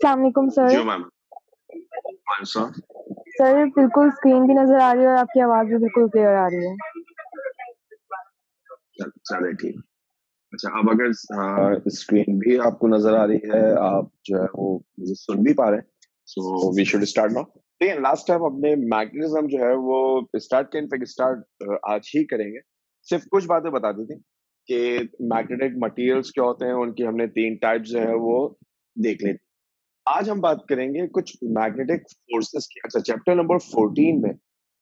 जी sir. Ma'am. हाँ, sir. बिल्कुल screen भी नज़र आ रही है और आपकी आवाज़ भी बिल्कुल क्लियर आ रही है। चल ठीक। अच्छा अब अगर स्क्रीन भी आपको नज़र आ रही है, आप जो है वो मुझे सुन भी पा रहे हैं, so we should start now. देखिए लास्ट टाइम अपने मैग्नेटिज़्म जो है वो स्टार्ट किया इनफैक्ट स्टार्ट आज ही करेंगे। सिर्फ़ कुछ बातें बता दी थी कि मैग्नेटिक मटेरियल्स क्या होते हैं, उनकी हमने तीन टाइप्स जो है वो देख ली। आज हम बात करेंगे कुछ मैग्नेटिक फ़ोर्सेस की। अच्छा चैप्टर नंबर 14 में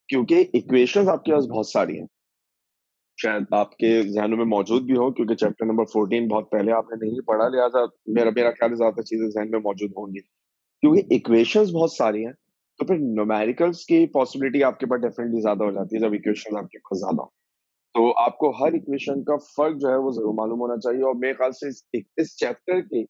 क्योंकि इक्वेशंस आपके पास बहुत सारी हैं। शायद आपके ज़हनों में मौजूद भी हो क्योंकि चैप्टर नंबर 14 बहुत पहले आपने नहीं पढ़ा लिहाज़ा मेरा मेरा ख्याल है ज़्यादातर चीज़ें ज़हन में मौजूद होंगी। क्योंकि इक्वेशंस बहुत सारी हैं, तो फिर न्यूमेरिकल्स की पॉसिबिलिटी आपके पास डेफिनेटली ज़्यादा हो जाती है जब इक्वेशन आपके पास ज़्यादा हो। तो आपको हर इक्वेशन का फ़र्क जो है वो ज़रूर मालूम होना चाहिए और मेरे ख्याल से इस इस चैप्टर की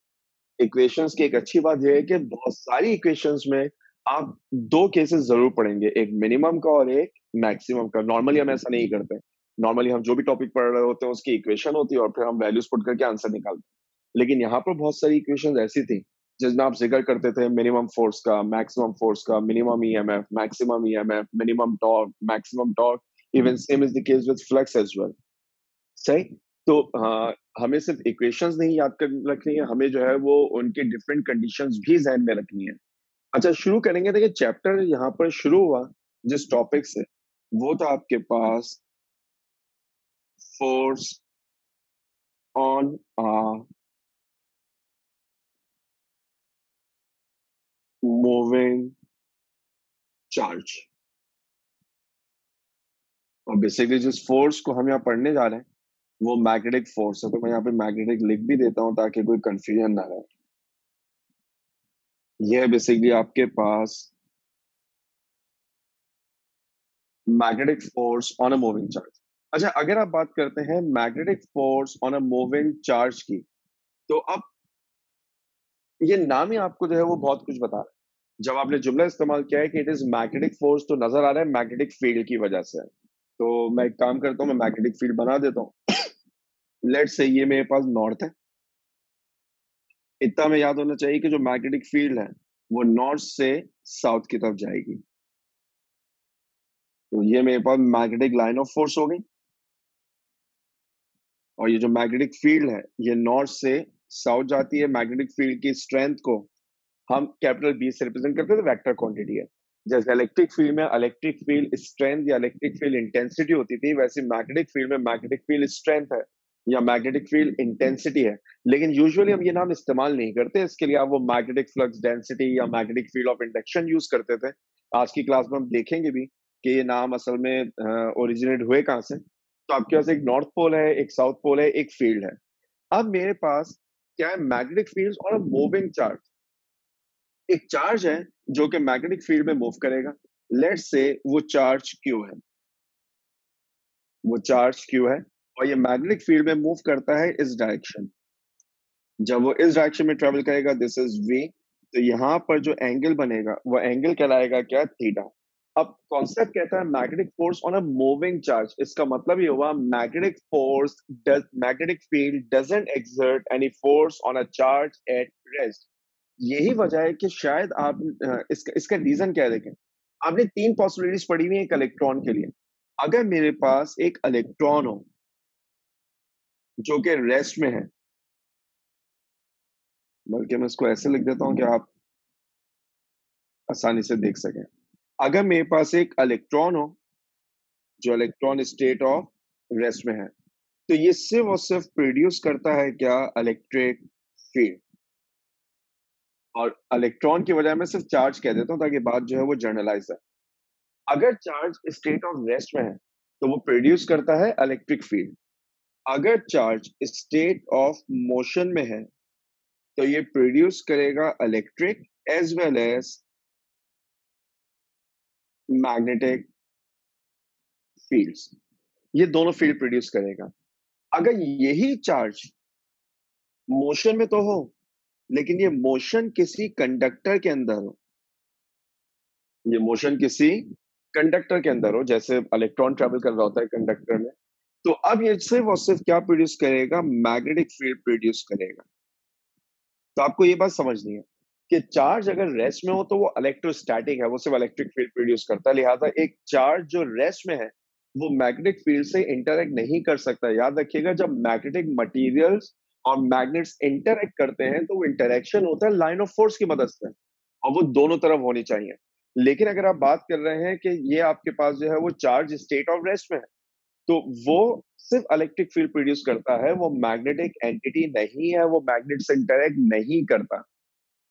इक्वेशंस की एक अच्छी बात यह है कि बहुत सारी इक्वेशंस में आप दो केसेस ज़रूर पढ़ेंगे, एक मिनिमम का और एक मैक्सिमम का। नॉर्मली हम ऐसा नहीं करते। नॉर्मली हम जो भी टॉपिक पढ़ रहे होते हैं उसकी इक्वेशन होती है और फिर हम वैल्यूज़ पुट करके आंसर निकालते हैं। लेकिन यहाँ पर बहुत सारी इक्वेशन ऐसी थी, जिसमें आप ज़िक्र करते थे मिनिमम फ़ोर्स का, मैक्सिमम फ़ोर्स का, minimum EMF, maximum E M F minimum torque, maximum torque, even same is the case with flux as well. सही? तो हाँ, हमें सिर्फ़ इक्वेशंस नहीं याद कर रखनी है, हमें जो है वो उनके डिफरेंट कंडीशंस भी ज़हन में रखनी है। अच्छा शुरू करेंगे देखिए चैप्टर यहाँ पर शुरू हुआ जिस टॉपिक से, वो था आपके पास फोर्स ऑन मूविंग चार्ज। और बेसिकली जिस फोर्स को हम यहाँ पढ़ने जा रहे हैं, वो मैग्नेटिक फोर्स है। तो मैं यहाँ पे मैग्नेटिक लिख भी देता हूँ ताकि कोई कंफ्यूजन ना रहे। ये है बेसिकली आपके पास magnetic force on a moving charge. अच्छा अगर आप बात करते हैं magnetic force on a moving charge की, तो अब ये नाम ही आपको जो है वो बहुत कुछ बता रहा है। जब आपने जुमला इस्तेमाल किया है कि इट इज़ मैग्नेटिक फोर्स तो नज़र आ रहा है मैग्नेटिक फ़ील्ड की वजह से। तो मैं एक काम करता हूँ, मैं मैग्नेटिक फ़ील्ड बना देता हूँ। लेट्स से ये मेरे पास नॉर्थ है। इतना में याद होना चाहिए कि जो मैग्नेटिक फ़ील्ड है, वो नॉर्थ से साउथ की तरफ़ जाएगी। तो ये मेरे पास मैग्नेटिक लाइन ऑफ़ फोर्स हो गई। और ये जो मैग्नेटिक फ़ील्ड है, ये नॉर्थ से साउथ जाती है। मैग्नेटिक फ़ील्ड की स्ट्रेंथ को हम कैपिटल बी से रिप्रेजेंट करते हैं, तो वेक्टर क्वांटिटी है। जैसे इलेक्ट्रिक फ़ील्ड में इलेक्ट्रिक फ़ील्ड स्ट्रेंथ या इलेक्ट्रिक फ़ील्ड इंटेंसिटी होती थी, वैसे मैग्नेटिक फ़ील्ड में मैग्नेटिक फ़ील्ड स्ट्रेंथ है या मैग्नेटिक फ़ील्ड इंटेंसिटी है। लेकिन यूजुअली हम ये नाम इस्तेमाल नहीं करते, इसके लिए आप वो मैग्नेटिक फ्लक्स डेंसिटी या magnetic field of induction use करते थे। आज की क्लास में हम देखेंगे भी कि ये नाम असल में ओरिजिनेट हुए कहाँ से। तो आपके पास एक नॉर्थ पोल है, एक साउथ पोल है, एक फ़ील्ड है। अब मेरे पास क्या है मैग्नेटिक फ़ील्ड और मूविंग चार्ज। एक चार्ज है जो कि मैग्नेटिक फ़ील्ड में मूव करेगा। लेट्स से वो चार्ज क्यू है। वो चार्ज क्यू है और ये मैग्नेटिक फ़ील्ड में मूव करता है इस डायरेक्शन। जब वो इस डायरेक्शन में ट्रेवल करेगा दिस इज़ वी तो यहाँ पर जो एंगल बनेगा, वो एंगल कहलाएगा क्या थीटा। अब कॉन्सेप्ट कहता है magnetic force on a moving charge इसका मतलब ये हुआ magnetic force magnetic field doesn't exert any force on a charge at rest. यही वजह है कि शायद आप इसका इसका रीजन क्या देखें। आपने तीन पॉसिबिलिटीज पढ़ी हुई है एक इलेक्ट्रॉन के लिए। अगर मेरे पास एक इलेक्ट्रॉन हो जो कि रेस्ट में है बल्कि मैं इसको ऐसे लिख देता हूँ कि आप आसानी से देख सकें। अगर मेरे पास एक इलेक्ट्रॉन हो, जो इलेक्ट्रॉन स्टेट ऑफ़ रेस्ट में है, तो ये सिर्फ़ और सिर्फ़ प्रोड्यूस करता है क्या इलेक्ट्रिक फ़ील्ड। और इलेक्ट्रॉन की बजाय मैं सिर्फ़ चार्ज कह देता हूँ ताकि बात जो है वो जर्नलाइज है। अगर चार्ज स्टेट ऑफ़ रेस्ट में है, तो वो प्रोड्यूस करता है इलेक्ट्रिक फ़ील्ड। अगर चार्ज स्टेट ऑफ़ मोशन में है, तो ये प्रोड्यूस करेगा electric as well as magnetic fields. ये दोनों फ़ील्ड प्रोड्यूस करेगा। अगर यही चार्ज मोशन में तो हो, लेकिन ये मोशन किसी कंडक्टर के अंदर हो। ये मोशन किसी कंडक्टर के अंदर हो, जैसे इलेक्ट्रॉन ट्रेवल कर रहा होता है कंडक्टर में। तो अब ये सिर्फ़ और सिर्फ़ क्या प्रोड्यूस करेगा? मैग्नेटिक फ़ील्ड प्रोड्यूस करेगा। तो आपको ये बात समझनी है। कि चार्ज अगर रेस्ट में हो तो वो इलेक्ट्रोस्टैटिक है, वो सिर्फ़ इलेक्ट्रिक फ़ील्ड प्रोड्यूस करता है, लिहाजा एक चार्ज जो रेस्ट में है, वो मैग्नेटिक फ़ील्ड से इंटरेक्ट नहीं कर सकता। याद रखिएगा जब मैग्नेटिक मटेरियल्स और मैग्नेट्स इंटरेक्ट करते हैं, तो वो इंटरैक्शन होता है लाइन ऑफ़ फोर्स की मदद से और वो दोनों तरफ़ होनी चाहिए। लेकिन अगर आप बात कर रहे हैं कि ये आपके पास जो है वो चार्ज स्टेट ऑफ़ रेस्ट में है, तो वो सिर्फ़ इलेक्ट्रिक फ़ील्ड प्रोड्यूस करता है, वो मैग्नेटिक एंटिटी नहीं है, वो मैग्नेट से इंटरेक्ट नहीं करता।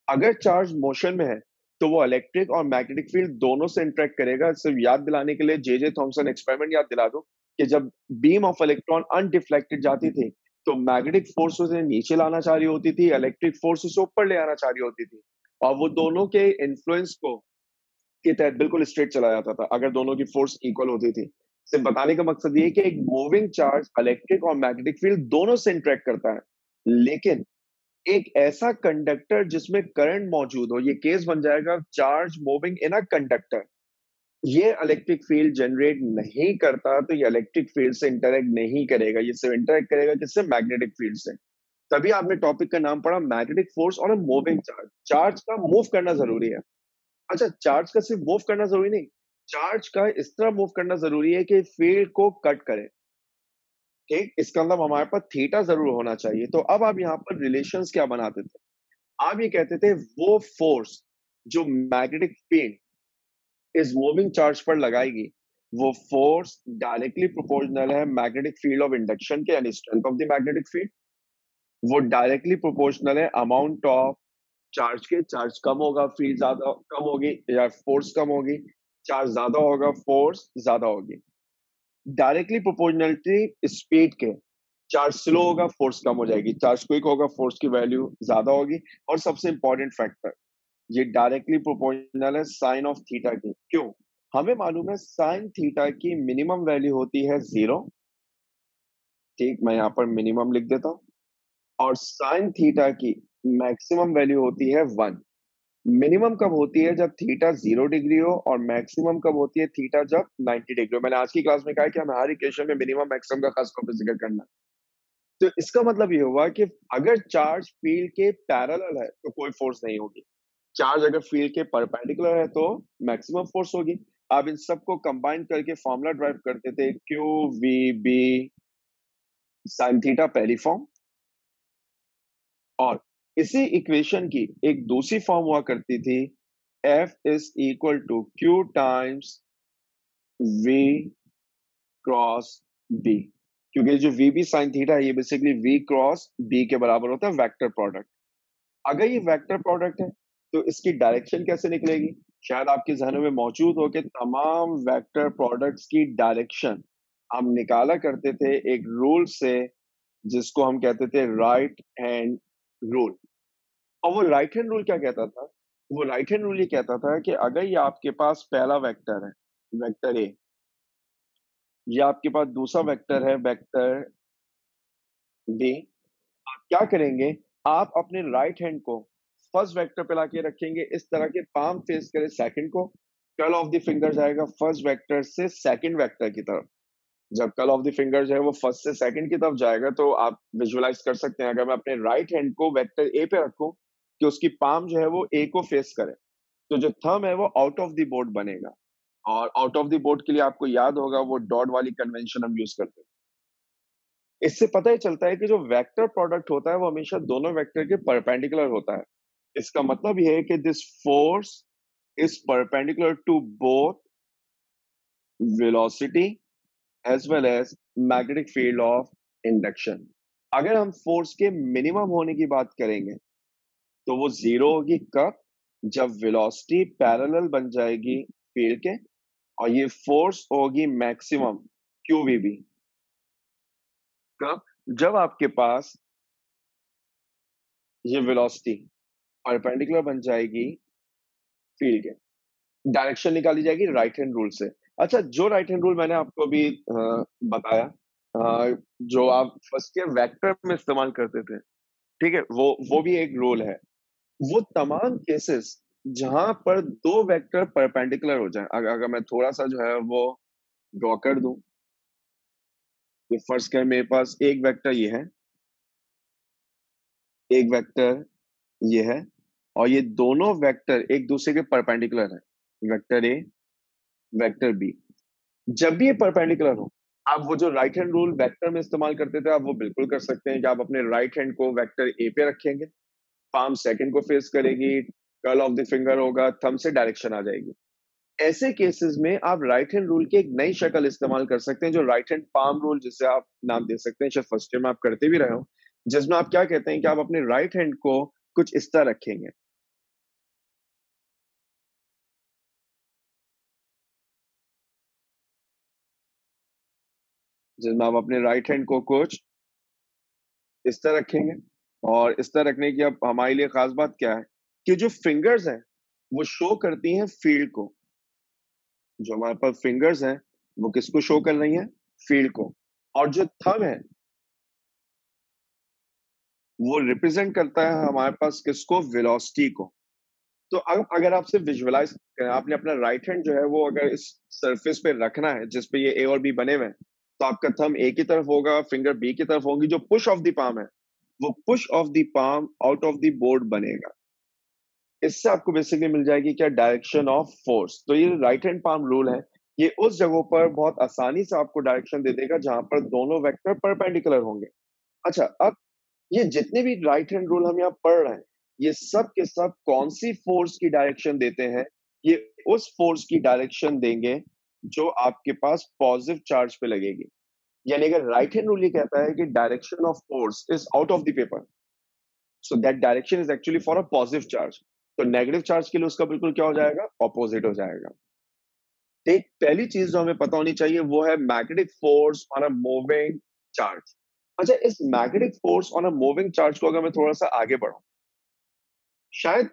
अगर चार्ज मोशन में है, तो वो इलेक्ट्रिक और मैग्नेटिक फ़ील्ड दोनों से इंटरेक्ट करेगा। सिर्फ़ याद दिलाने के लिए जे जे थॉमसन एक्सपेरिमेंट याद दिला दो कि जब बीम ऑफ़ इलेक्ट्रॉन अनडिफ्लेक्टेड जाती थी, तो मैग्नेटिक फोर्स उसे नीचे लाना चाह रही होती थी, इलेक्ट्रिक फोर्स उसे ऊपर ले आना चाह रही होती थी और वो दोनों के इन्फ्लुएंस को के तहत बिल्कुल स्ट्रेट चला जाता था, अगर दोनों की फोर्स इक्वल होती थी। सिर्फ़ बताने का मकसद ये कि एक मूविंग चार्ज इलेक्ट्रिक और मैग्नेटिक फ़ील्ड दोनों से इंटरैक्ट करता है। लेकिन एक ऐसा कंडक्टर जिसमें करंट मौजूद हो, ये केस बन जाएगा charge moving in a conductor. ये इलेक्ट्रिक फ़ील्ड जनरेट नहीं करता, तो ये इलेक्ट्रिक फ़ील्ड से इंटरेक्ट नहीं करेगा, ये सिर्फ़ इंटरेक्ट करेगा किससे? मैग्नेटिक फ़ील्ड से। तभी आपने टॉपिक का नाम पढ़ा मैग्नेटिक फोर्स और मूविंग चार्ज। चार्ज का मूव करना ज़रूरी है। अच्छा, चार्ज का सिर्फ़ मूव करना ज़रूरी नहीं, चार्ज का इस तरह मूव करना ज़रूरी है कि फ़ील्ड को कट करे। ठीक? इसका मतलब हमारे पास थीटा ज़रूर होना चाहिए। तो अब आप यहाँ पर रिलेशंस क्या बनाते थे? आप ये कहते थे वो फोर्स जो मैग्नेटिक फ़ील्ड इस मूविंग चार्ज पर लगाएगी, वो फोर्स डायरेक्टली प्रोपोर्शनल है मैग्नेटिक फ़ील्ड ऑफ़ इंडक्शन के यानी strength of the magnetic field. वो डायरेक्टली प्रोपोर्शनल है अमाउंट ऑफ़ चार्ज के, चार्ज कम होगा, फ़ील्ड ज़्यादा कम होगी या फोर्स कम होगी, चार्ज ज़्यादा होगा, फोर्स ज़्यादा होगी। डायरेक्टली प्रोपोर्शनलिटी स्पीड के, चार्ज स्लो होगा, फोर्स कम हो जाएगी, चार्ज क्विक होगा, फोर्स की वैल्यू ज़्यादा होगी और सबसे इंपॉर्टेंट फैक्टर, ये डायरेक्टली प्रोपोर्शनल है साइन ऑफ़ थीटा की। क्यों? हमें मालूम है साइन थीटा की मिनिमम वैल्यू होती है ज़ीरो ठीक, मैं यहाँ पर मिनिमम लिख देता हूँ और साइन थीटा की मैक्सिमम वैल्यू होती है 1। मिनिमम कब होती है जब थीटा 0 डिग्री हो और मैक्सिमम कब होती है थीटा जब 90 डिग्री हो। मैंने आज की क्लास में कहा कि हमें हर इक्वेशन में मिनिमम मैक्सिमम का खास तौर पे ज़िक्र करना तो इसका मतलब ये हुआ कि अगर चार्ज फ़ील्ड के पैरेलल है, तो कोई फोर्स नहीं होगी। चार्ज अगर फ़ील्ड के परपेंडिकुलर है, तो मैक्सिमम फोर्स होगी। आप इन सबको कंबाइन करके फॉर्मूला ड्राइव करते थे q v b sine theta पहली फॉर्म और इसी इक्वेशन की एक दूसरी फॉर्म हुआ करती थी f is equal to q times v cross b क्योंकि जो वी बी साइन थीटा है, ये बेसिकली वी क्रॉस बी के बराबर होता है वेक्टर प्रोडक्ट अगर ये वेक्टर प्रोडक्ट है तो इसकी डायरेक्शन कैसे निकलेगी? शायद आपके जहनों में मौजूद हो कि तमाम वेक्टर प्रोडक्ट्स की डायरेक्शन हम निकाला करते थे एक रूल से, जिसको हम कहते थे राइट हैंड रूल और वो राइट हैंड रूल क्या कहता था? वो राइट हैंड रूल ये कहता था कि अगर ये आपके पास पहला वेक्टर है वेक्टर ए ये आपके पास दूसरा वेक्टर है वेक्टर बी आप क्या करेंगे? आप अपने राइट हैंड को फ़र्स्ट वेक्टर पे लाके रखेंगे, इस तरह के पाम फेस करें सेकंड को कल ऑफ़ द फिंगर जाएगा फ़र्स्ट वेक्टर से सेकंड वेक्टर की तरफ़। जब कल ऑफ़ द फिंगर जो है वो फ़र्स्ट से सेकंड की तरफ़ जाएगा तो आप विजुअलाइज कर सकते हैं। अगर मैं अपने राइट हैंड को वेक्टर ए पे रखूँ, कि उसकी पाम जो है वो ए को फेस करे तो जो थम है वो आउट ऑफ़ द बोर्ड बनेगा। और आउट ऑफ़ द बोर्ड के लिए आपको याद होगा, वो डॉट वाली कन्वेंशन हम यूज़ करते हैं। इससे पता ही चलता है कि जो वेक्टर प्रोडक्ट होता है, वो हमेशा दोनों वेक्टर के परपेंडिकुलर होता है। इसका मतलब यह है कि this force is perpendicular to both velocity as well as magnetic field of induction अगर हम फोर्स के मिनिमम होने की बात करेंगे तो वो ज़ीरो होगी कब? जब वेलोसिटी पैरेलल बन जाएगी फ़ील्ड के, और ये फोर्स होगी मैक्सिमम क्यू बी कब? जब आपके पास ये वेलोसिटी परपेंडिकुलर बन जाएगी फ़ील्ड के। डायरेक्शन निकाली जाएगी राइट हैंड रूल से। अच्छा जो राइट हैंड रूल मैंने आपको अभी बताया जो आप फ़र्स्ट ईयर वेक्टर में इस्तेमाल करते थे ठीक है वो वो भी एक रूल है। वो तमाम केसेस जहाँ पर दो वेक्टर परपेंडिकुलर हो जाए अगर, अगर मैं थोड़ा सा जो है वो ड्रॉ कर दूँ। फ़र्स्ट कर मेरे पास एक वेक्टर ये है। एक वेक्टर ये है और ये दोनों वेक्टर एक दूसरे के परपेंडिकुलर है। वेक्टर ए वेक्टर बी जब भी ये परपेंडिकुलर हो, आप वो जो राइट हैंड रूल वेक्टर में इस्तेमाल करते थे, आप वो बिल्कुल कर सकते हैं कि आप अपने राइट हैंड को वेक्टर ए पे रखेंगे। पाम सेकंड को फेस करेगी कर्ल ऑफ़ द फिंगर होगा थम से डायरेक्शन आ जाएगी। ऐसे केसेस में आप राइट हैंड रूल की एक नई शक्ल इस्तेमाल कर सकते हैं, जो राइट हैंड पाम रूल जिसे आप नाम दे सकते हैं शायद फ़र्स्ट ईयर में आप करते भी रहे हो, जिसमें आप क्या कहते हैं कि आप अपने राइट हैंड को कुछ इस तरह रखेंगे। जिसमें आप अपने राइट हैंड को कुछ इस तरह रखेंगे। और इस तरह रखने की अब हमारे लिए खास बात क्या है कि जो फिंगर्स हैं, वो शो करती हैं फ़ील्ड को। जो हमारे पास फिंगर्स हैं, वो किसको शो कर रही हैं? फ़ील्ड को। और जो थम है, वो रिप्रेजेंट करता है हमारे पास किसको? वेलोसिटी को। तो अब अगर आपसे विजुअलाइज करें, आपने अपना राइट हैंड जो है, वो अगर इस सरफेस पे रखना है, जिस पे ये ए और बी बने हुए हैं तो आपका थम ए की तरफ़ होगा फिंगर बी की तरफ़ होगी, जो पुश ऑफ़ द पाम है, वो push of the palm out of the board बनेगा। इससे आपको बेसिकली मिल जाएगी क्या? डायरेक्शन ऑफ़ फोर्स तो ये राइट हैंड पाम रूल है। ये उस जगहों पर बहुत आसानी से आपको डायरेक्शन दे देगा, जहाँ पर दोनों वेक्टर परपेंडिकुलर होंगे। अच्छा अब ये जितने भी राइट हैंड रूल हम यहाँ पढ़ रहे हैं, ये सब के सब कौन सी फोर्स की डायरेक्शन देते हैं? ये उस फोर्स की डायरेक्शन देंगे जो आपके पास पॉजिटिव चार्ज पे लगेगी। यानी अगर राइट हैंड रूल ये कहता है कि direction of force is out of the paper so that direction is actually for a positive charge तो नेगेटिव चार्ज के लिए उसका बिल्कुल क्या हो जाएगा? ऑपोजिट हो जाएगा। एक पहली चीज़ जो हमें पता होनी चाहिए, वो है magnetic force on a moving charge अच्छा इस magnetic force on a moving charge को अगर मैं थोड़ा सा आगे बढ़ू शायद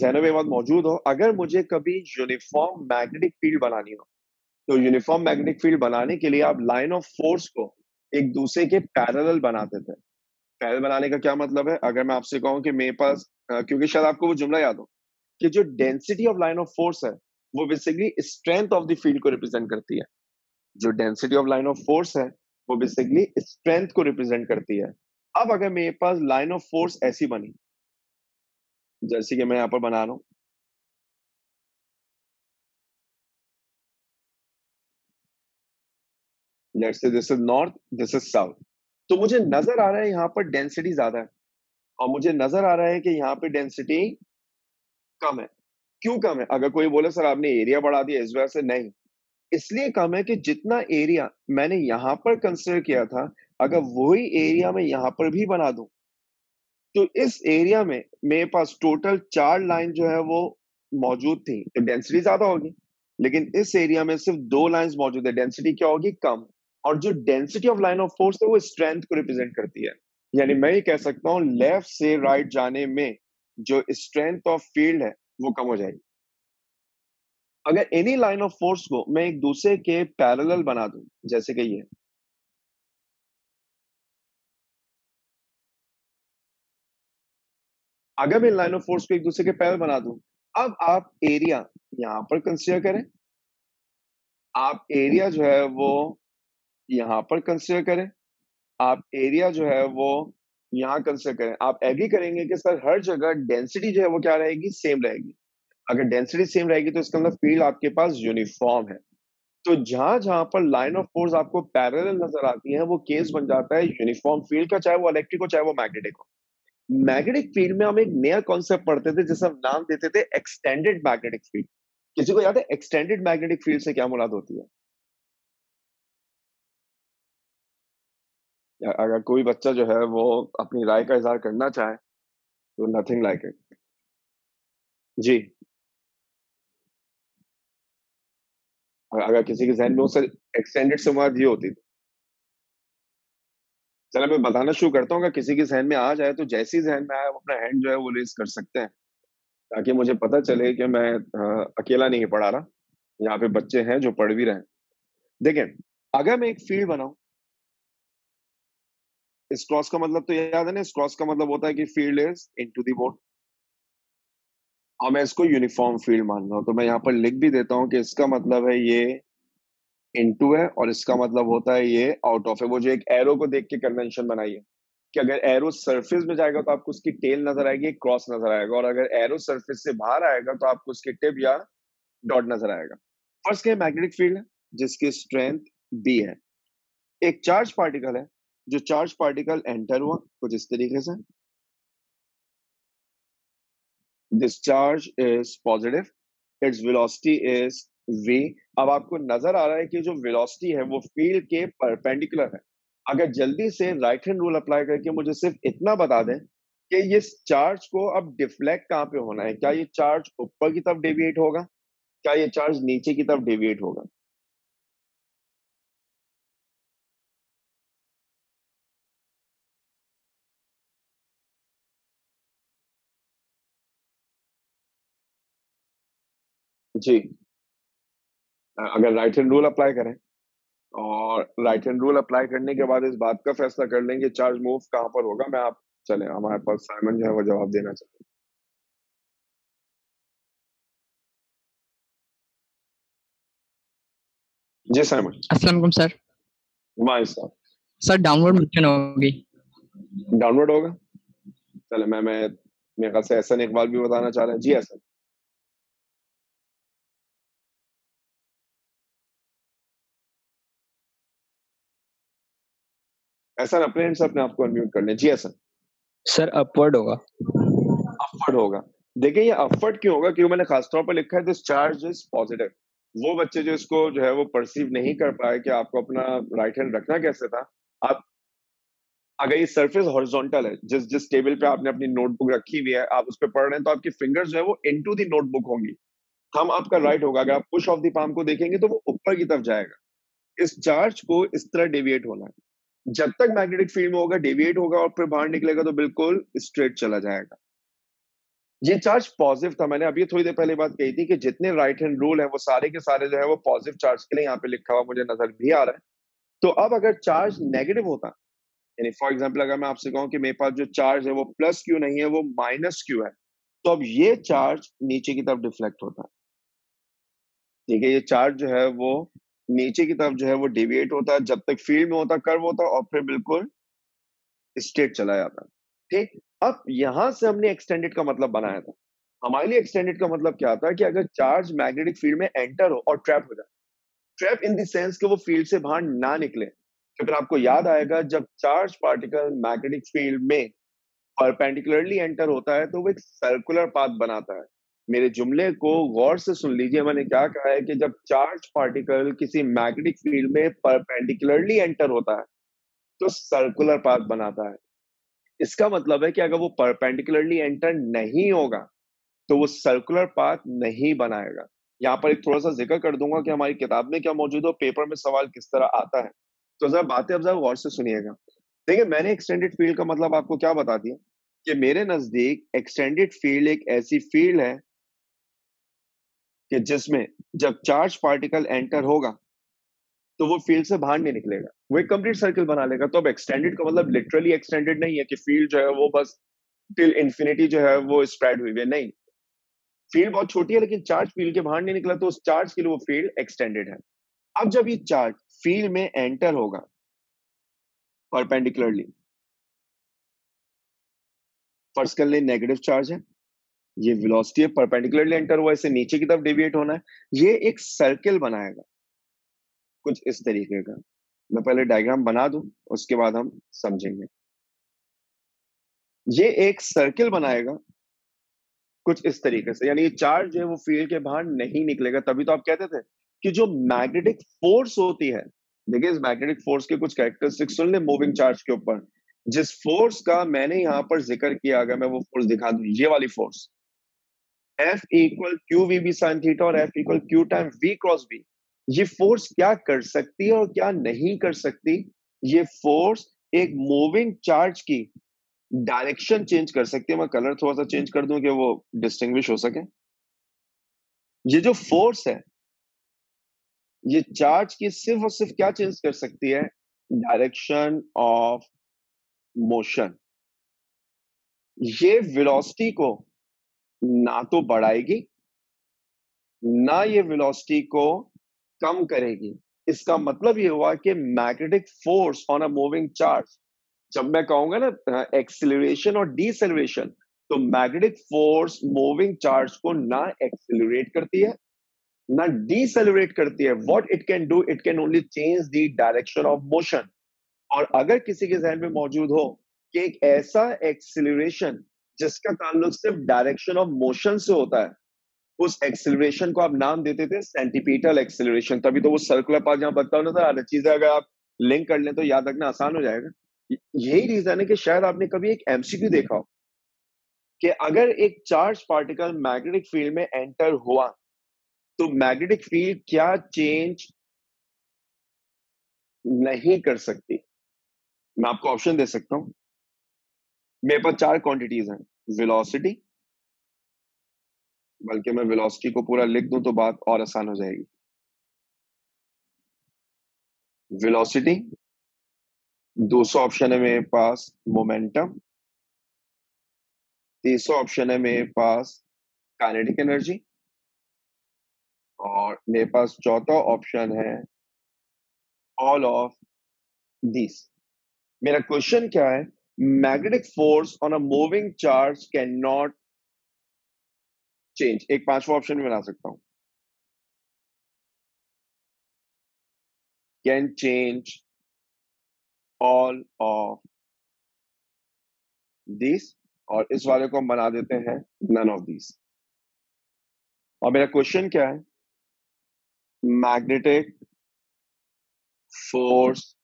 जैनब बात मौजूद हो। अगर मुझे कभी यूनिफॉर्म मैग्नेटिक फ़ील्ड बनानी हो तो यूनिफॉर्म मैग्नेटिक फ़ील्ड बनाने के लिए आप लाइन ऑफ़ फोर्स को एक दूसरे के पैरेलल बनाते थे। पैरेलल बनाने का क्या मतलब है? अगर मैं आपसे कहूँ कि मेरे पास क्योंकि शायद आपको वो जुमला याद हो, कि जो density of line of force है, वो basically strength of the field को रिप्रेजेंट करती है। जो density of line of force है, वो बेसिकली स्ट्रेंथ को रिप्रेजेंट करती है। अब अगर मेरे पास लाइन ऑफ़ फोर्स ऐसी बनी, जैसे कि मैं यहाँ पर बना रहा हूँ let's say this is north this is south तो मुझे नज़र आ रहा है यहाँ पर डेंसिटी ज़्यादा है। और मुझे नज़र आ रहा है कि यहाँ पे डेंसिटी कम है। क्यों कम है? अगर कोई बोले सर आपने एरिया बढ़ा दिया इस वजह से नहीं। इसलिए कम है कि जितना एरिया मैंने यहाँ पर कंसिडर किया था अगर वही एरिया में यहाँ पर भी बना दूँ तो इस एरिया में मेरे पास टोटल चार लाइन जो है वो मौजूद थी। तो डेंसिटी ज़्यादा होगी लेकिन इस एरिया में सिर्फ़ दो लाइंस मौजूद है। डेंसिटी क्या होगी? कम। और जो density of line of force है, वो स्ट्रेंथ को रिप्रेजेंट करती है। यानी मैं ये कह सकता हूँ लेफ़्ट से राइट right जाने में जो स्ट्रेंथ ऑफ़ फ़ील्ड है, वो कम हो जाएगी। अगर एनी लाइन ऑफ़ फोर्स को मैं एक दूसरे के पैरेलल बना दूँ, जैसे कि ये। अगर मैं लाइन ऑफ़ फोर्स को एक दूसरे के पैरल बना दूँ, अब आप एरिया यहाँ पर कंसिडर करें। आप एरिया जो है, वो यहाँ पर कंसिडर करें। आप एरिया जो है वो यहाँ कंसिडर करें। आप एग्री करेंगे कि सर हर जगह डेंसिटी जो है वो क्या रहेगी? सेम रहेगी। अगर डेंसिटी सेम रहेगी तो इसका मतलब फ़ील्ड आपके पास यूनिफॉर्म है। तो जहाँ जहाँ पर लाइन ऑफ़ फोर्स आपको पैरेलल नज़र आती है, वो केस बन जाता है यूनिफॉर्म फ़ील्ड का, चाहे वो इलेक्ट्रिक हो, चाहे वो मैग्नेटिक हो। मैग्नेटिक फ़ील्ड में हम एक नया कॉन्सेप्ट पढ़ते थे, जिसे हम नाम देते थे एक्सटेंडेड मैग्नेटिक फ़ील्ड किसी को याद है? एक्सटेंडेड मैग्नेटिक फ़ील्ड से क्या मुराद होती है? अगर कोई बच्चा जो है वो अपनी राय का इज़हार करना चाहे, तो नथिंग लाइक इट। जी। अगर किसी के ज़हन में उससे एक्सटेंडेड से मुराद ये होती थी। चलो मैं बताना शुरू करता हूँ, अगर किसी के ज़हन में आ जाए तो जैसे ही ज़हन में आए वो अपना हैंड जो है वो रेज़ कर सकते हैं। ताकि मुझे पता चले कि मैं अकेला नहीं पढ़ा रहा, यहाँ पे बच्चे हैं जो पढ़ भी रहे हैं। देखें, अगर मैं एक फ़ील्ड बनाऊँ इस क्रॉस का मतलब तो याद है ना इस क्रॉस का मतलब होता है कि field is into the board और मैं इसको यूनिफॉर्म फ़ील्ड मान रहा हूँ तो मैं यहाँ पर लिख भी देता हूँ कि इसका मतलब है ये इनटू है और इसका मतलब होता है ये आउट ऑफ़ है। वो जो एक एरो को देख के कन्वेंशन बनाई है कि अगर एरो सरफेस में जाएगा तो आपको उसकी टेल नज़र आएगी क्रॉस नज़र आएगा और अगर एरो सरफेस से बाहर आएगा तो आपको उसकी टिप या डॉट नज़र आएगा। फ़र्स्ट क्या मैग्नेटिक फ़ील्ड है, जिसकी स्ट्रेंथ बी है। एक चार्ज पार्टिकल है जो चार्ज पार्टिकल एंटर हुआ, कुछ इस तरीके से। This charge is positive its velocity is v अब आपको नज़र आ रहा है कि जो वेलोसिटी है, वो फ़ील्ड के परपेंडिकुलर है। अगर जल्दी से राइट हैंड रूल अप्लाई करके मुझे सिर्फ़ इतना बता दें कि ये चार्ज को अब डिफ्लेक्ट कहाँ पे होना है? क्या ये चार्ज ऊपर की तरफ़ डेविएट होगा? क्या ये चार्ज नीचे की तरफ़ डेविएट होगा? जी। अगर राइट हैंड रूल अप्लाई करें और राइट हैंड रूल अप्लाई करने के बाद इस बात का फैसला कर लेंगे चार्ज मूव कहाँ पर होगा मैं आप चले हमारे पास साइमन जो है वो जवाब देना चाहते जी साइमन अस्सलाम सर वाई साहब सर डाउनलोड मोशन होगी। डाउनलोड होगा? चले मैं मैं मेरे ख्याल से एहसन इकबाल भी बताना चाह रहे हैं। जी एहसन ऐसा अपने एंड से अपने आप को अनम्यूट कर लें। जी ऐसा। सर अपवर्ड होगा। अपवर्ड होगा। देखिए ये अपवर्ड क्यों होगा? क्योंकि मैंने खासतौर पर लिखा है दिस चार्ज इज़ पॉजिटिव वो बच्चे जो इसको जो है वो परसीव नहीं कर पाए कि आपको अपना राइट हैंड रखना कैसे था। आप अगर ये सरफेस हॉरिजॉन्टल है जिस जिस टेबल पे आपने अपनी नोटबुक रखी हुई है आप उस पर पढ़ रहे हैं तो आपकी फिंगर्स जो है वो इनटू दी नोटबुक होंगी। हम आपका राइट होगा। अगर आप पुश ऑफ़ दी पाम को देखेंगे तो वो ऊपर की तरफ़ जाएगा। इस चार्ज को इस तरह डेविएट होना है। जब तक मैग्नेटिक फ़ील्ड में होगा डेविएट होगा और फिर बाहर निकलेगा तो बिल्कुल स्ट्रेट चला जाएगा। ये चार्ज पॉजिटिव था, मैंने अभी थोड़ी देर पहले बात कही थी कि जितने राइट हैंड रूल है, वो सारे के सारे जो है, वो पॉजिटिव चार्ज के लिए यहाँ पे लिखा हुआ मुझे नज़र भी आ रहा है। तो अब अगर चार्ज नेगेटिव होता, यानी फॉर एग्ज़ाम्पल अगर मैं आपसे कहूँ कि मेरे पास जो चार्ज है, वो प्लस क्यू नहीं है, वो माइनस क्यू है तो अब ये चार्ज नीचे की तरफ़ डिफ्लेक्ट होता है। ठीक है, ये चार्ज जो है, वो नीचे की तरफ़ जो है वो डिविएट होता है, जब तक फ़ील्ड में होता कर्व होता और फिर बिल्कुल स्टेट चला जाता ठीक? अब यहाँ से हमने एक्सटेंडेड का मतलब बनाया था। हमारे लिए एक्सटेंडेड का मतलब क्या है कि अगर चार्ज मैग्नेटिक फ़ील्ड में एंटर हो और ट्रैप हो जाए ट्रैप इन देंस कि वो फ़ील्ड से बाहर ना निकले। तो फिर आपको याद आएगा, जब चार्ज पार्टिकल मैग्नेटिक फ़ील्ड में परपेंडिकुलरली एंटर होता है तो वो एक सर्कुलर पाथ बनाता है। मेरे जुमले को गौर से सुन लीजिए, मैंने क्या कहा है कि जब चार्ज पार्टिकल किसी मैग्नेटिक फ़ील्ड में परपेंडिकुलरली एंटर होता है तो सर्कुलर पाथ बनाता है। इसका मतलब है कि अगर वो परपेंडिकुलरली एंटर नहीं होगा तो वो सर्कुलर पाथ नहीं बनाएगा। यहाँ पर एक थोड़ा सा ज़िक्र कर दूँगा कि हमारी किताब में क्या मौजूद हो पेपर में सवाल किस तरह आता है। तो जरा बातें अब जरा गौर से सुनिएगा। देखिए, मैंने एक्सटेंडेड फ़ील्ड का मतलब आपको क्या बता दिया कि मेरे नज़दीक एक्सटेंडेड फ़ील्ड एक ऐसी फ़ील्ड है कि जिसमें जब चार्ज पार्टिकल एंटर होगा तो वो फ़ील्ड से बाहर नहीं निकलेगा। वो एक कंप्लीट सर्कल बना लेगा। तो अब एक्सटेंडेड का मतलब लिटरली एक्सटेंडेड नहीं है कि फ़ील्ड जो है वो बस टिल इंफिनिटी जो है वो स्प्रेड हुई है। नहीं। फ़ील्ड बहुत छोटी है, लेकिन चार्ज फ़ील्ड के बाहर नहीं निकला तो उस चार्ज के लिए वो फ़ील्ड एक्सटेंडेड है। अब जब ये चार्ज फ़ील्ड में एंटर होगा परपेंडिकुलरली फ़र्स्ट कर ले नेगेटिव चार्ज है। ये वेलोसिटी है परपेंडिकुलरली एंटर हुआ इसे नीचे की तरफ़ डेविएट होना है। ये एक सर्कल बनाएगा। कुछ इस तरीके का। मैं पहले डायग्राम बना दूँ, उसके बाद हम समझेंगे। ये एक सर्कल बनाएगा, कुछ इस तरीके से। यानी ये चार्ज जो है, वो फ़ील्ड के बाहर नहीं निकलेगा। तभी तो आप कहते थे कि जो मैग्नेटिक फोर्स होती है, देखिए इस मैग्नेटिक फोर्स के कुछ कैरेक्टरिस्टिक्स सुन ले मूविंग चार्ज के ऊपर। जिस फोर्स का मैंने यहाँ पर ज़िक्र किया, अगर मैं वो फोर्स दिखा दू, ये वाली force F equal q v B sine theta और F equal q time v cross B ये फोर्स क्या कर सकती है और क्या नहीं कर सकती? ये फोर्स एक मूविंग चार्ज की डायरेक्शन चेंज कर सकती है। मैं कलर थोड़ा सा चेंज कर दूँ कि वो डिस्टिंग्विश हो सके। ये जो फोर्स है, ये चार्ज की सिर्फ़ और सिर्फ़ क्या चेंज कर सकती है? डायरेक्शन ऑफ़ मोशन ये वेलोसिटी को ना तो बढ़ाएगी, ना ये वेलोसिटी को कम करेगी। इसका मतलब ये हुआ कि magnetic force on a moving charge जब मैं कहूँगा ना एक्सिलरेशन और डीसेलरेशन तो मैग्नेटिक फोर्स मूविंग चार्ज को ना एक्सिलरेट करती है, ना डीसेलरेट करती है। What it can do it can only change the direction of motion और अगर किसी के जहन में मौजूद हो कि एक ऐसा एक्सिलरेशन जिसका ताल्लुक सिर्फ़ डायरेक्शन ऑफ़ मोशन से होता है। उस एक्सिलरेशन को आप नाम देते थे सेंटीपीटल एक्सिलरेशन तभी तो वो सर्कुलर पाथ जहाँ बताओ ना सर चीज़ें अगर आप लिंक कर लें तो याद रखना आसान हो जाएगा। यही रीजन है कि शायद आपने कभी एक एमसीक्यू देखा हो कि अगर एक चार्ज पार्टिकल मैग्नेटिक फ़ील्ड में एंटर हुआ तो मैग्नेटिक फ़ील्ड क्या चेंज नहीं कर सकती। मैं आपको ऑप्शन दे सकता हूँ। मेरे पास चार क्वांटिटीज हैं वेलोसिटी बल्कि मैं वेलोसिटी को पूरा लिख दूँ तो बात और आसान हो जाएगी। वेलोसिटी दूसरा ऑप्शन है मेरे पास मोमेंटम तीसरा ऑप्शन है मेरे पास काइनेटिक एनर्जी और मेरे पास चौथा ऑप्शन है ऑल ऑफ़ दिस मेरा क्वेश्चन क्या है? Magnetic force on a moving charge can not change एक पांचवा ऑप्शन भी बना सकता हूँ। Can change all of this और इस वाले को हम बना देते हैं नन ऑफ़ दिस और मेरा क्वेश्चन क्या है? Magnetic force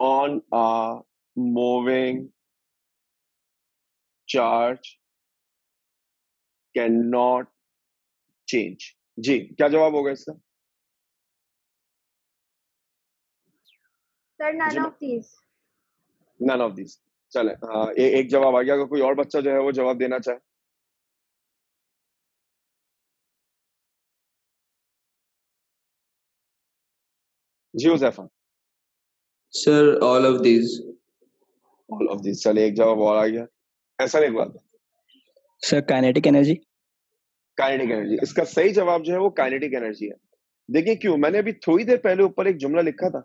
on a moving charge can not change जी क्या जवाब होगा इसका? Sir none of these none of this चले हाँ ए, एक जवाब आ गया अगर कोई और बच्चा जो है वो जवाब देना चाहे। जी Huzaifa. Sir all of these all of this चले एक जवाब और आ गया। ऐसा नहीं बात sir kinetic energy kinetic energy इसका सही जवाब जो है वो काइनेटिक एनर्जी है। देखिए क्यों? मैंने अभी थोड़ी देर पहले ऊपर एक जुमला लिखा था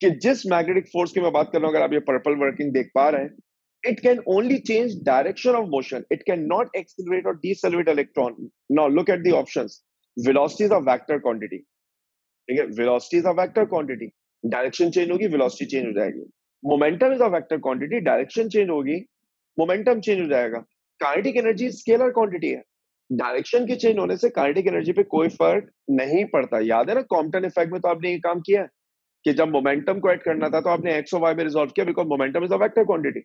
कि जिस मैग्नेटिक फोर्स की मैं बात कर रहा हूँ अगर आप ये पर्पल वर्किंग देख पा रहे हैं it can only change direction of motion it can not accelerate और decelerate electron now look at the options velocity is a vector quantity ठीक है? Velocity is a vector quantity direction change होगी velocity change हो जाएगी। Momentum is a vector quantity direction change होगी momentum change हो जाएगा। Kinetic energy scalar quantity है। Direction के चेंज होने से काइनेटिक एनर्जी पे कोई फ़र्क नहीं पड़ता। याद है ना कॉम्पटन इफ़ेक्ट में तो आपने ये काम किया कि जब मोमेंटम को ऐड करना था तो आपने एक्स वाई में रिजॉल्व किया because momentum is a vector quantity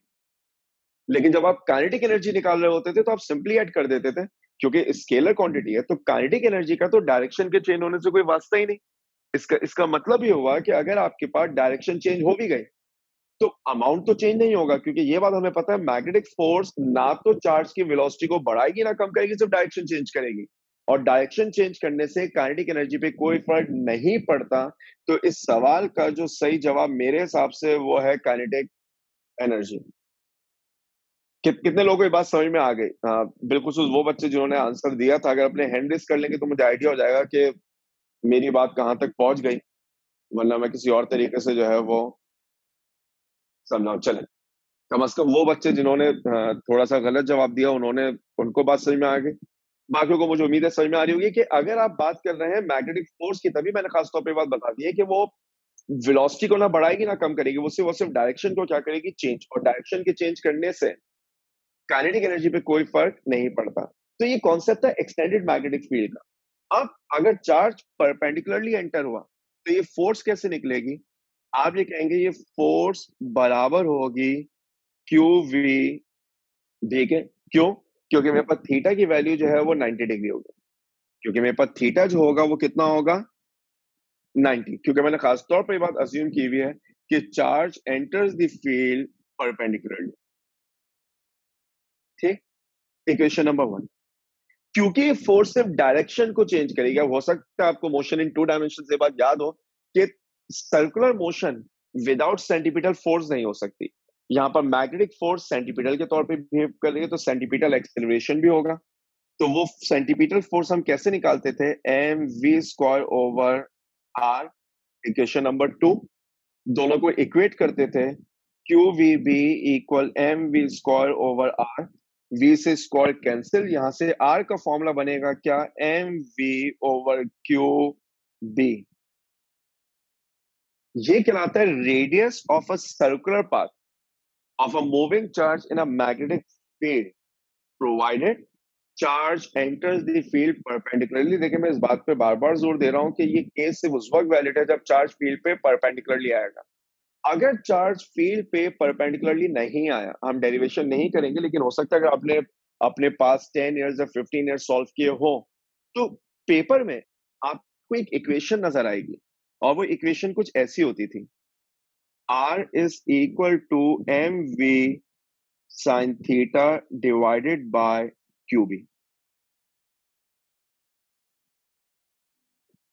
लेकिन जब आप काइनेटिक एनर्जी निकाल रहे होते थे तो आप सिंपली ऐड कर देते थे, क्योंकि स्केलर क्वांटिटी है तो काइनेटिक एनर्जी का तो डायरेक्शन के चेंज होने से कोई वास्ता ही नहीं। इसका इसका मतलब ये हुआ कि अगर आपके पास डायरेक्शन चेंज हो भी गई तो अमाउंट तो चेंज नहीं होगा क्योंकि ये बात हमें पता है मैग्नेटिक फोर्स ना तो चार्ज की वेलोसिटी को बढ़ाएगी ना कम करेगी सिर्फ़ डायरेक्शन चेंज करेगी। और डायरेक्शन चेंज करने से काइनेटिक एनर्जी पे कोई फ़र्क नहीं पड़ता। तो इस सवाल का जो सही जवाब मेरे हिसाब से वो है काइनेटिक एनर्जी कि, कितने लोगों को बात समझ में आ गई? हाँ बिल्कुल वो बच्चे जिन्होंने आंसर दिया था अगर अपने हैंड रेस कर लेंगे तो मुझे आइडिया हो जाएगा कि मेरी बात कहाँ तक पहुँच गई। वरना मैं किसी और तरीके से जो है वो समझाऊ चले। कम अज कम वो बच्चे जिन्होंने थोड़ा सा गलत जवाब दिया, उन्होंने, उनको बात समझ में आ गई। बाकियों को मुझे उम्मीद है समझ में आ रही होगी कि अगर आप बात कर रहे हैं मैग्नेटिक फोर्स की, तभी मैंने खासतौर पर बात बता दी है कि वो वेलोसिटी को ना बढ़ाएगी, ना कम करेगी, वो सिर्फ़ वो सिर्फ़ डायरेक्शन को क्या करेगी, चेंज, और डायरेक्शन के चेंज करने से काइनेटिक एनर्जी पे कोई फ़र्क नहीं पड़ता। तो ये कॉन्सेप्ट है एक्सटेंडेड मैग्नेटिक फ़ील्ड का। अब अगर चार्ज परपेंडिकुलरली एंटर हुआ तो ये फोर्स कैसे निकलेगी? आप ये कहेंगे, ये फोर्स बराबर होगी क्यू वी ठीक है क्यों? क्योंकि मेरे पास थीटा की वैल्यू जो है वो 90 डिग्री होगी। क्योंकि मेरे पास थीटा जो होगा वो कितना होगा? 90 क्योंकि मैंने खास तौर पर बात अज्यूम की हुई है कि charge enters the field perpendicularly ठीक? इक्वेशन नंबर वन क्योंकि फोर्स सिर्फ़ डायरेक्शन को चेंज करेगा। हो सकता है आपको मोशन इन टू डायमेंशन से बात याद हो कि circular motion without centripetal force नहीं हो सकती। यहाँ पर मैग्नेटिक फोर्स सेंटीपिटल के तौर पे बिहेव कर रही है तो सेंटीपिटल एक्सेलरेशन भी होगा। तो वो सेंटीपिटल फोर्स हम कैसे निकालते थे? M v square over r equation number two दोनों को इक्वेट करते थे। Q v B equal m v square over r v से स्क्वायर कैंसिल यहाँ से आर का फॉर्मूला बनेगा क्या? M v over q B ये कहलाता है radius of a circular path of a moving charge in a magnetic field provided charge enters the field perpendicularly देखिए, मैं इस बात पे बार बार ज़ोर दे रहा हूँ कि ये केस सिर्फ़ उस वक्त वैलिड है जब चार्ज फ़ील्ड पे परपेंडिकुलरली आएगा अगर चार्ज फ़ील्ड पे परपेंडिकुलरली नहीं आया, हम डेरिवेशन नहीं करेंगे, लेकिन हो सकता है अगर आपने अपने पास टेन ईयर्स या फिफ्टीन ईयर्स सॉल्व किए हो तो पेपर में आपको एक इक्वेशन नज़र आएगी। और वो इक्वेशन कुछ ऐसी होती थी। R is equal to m v sine theta divided by q B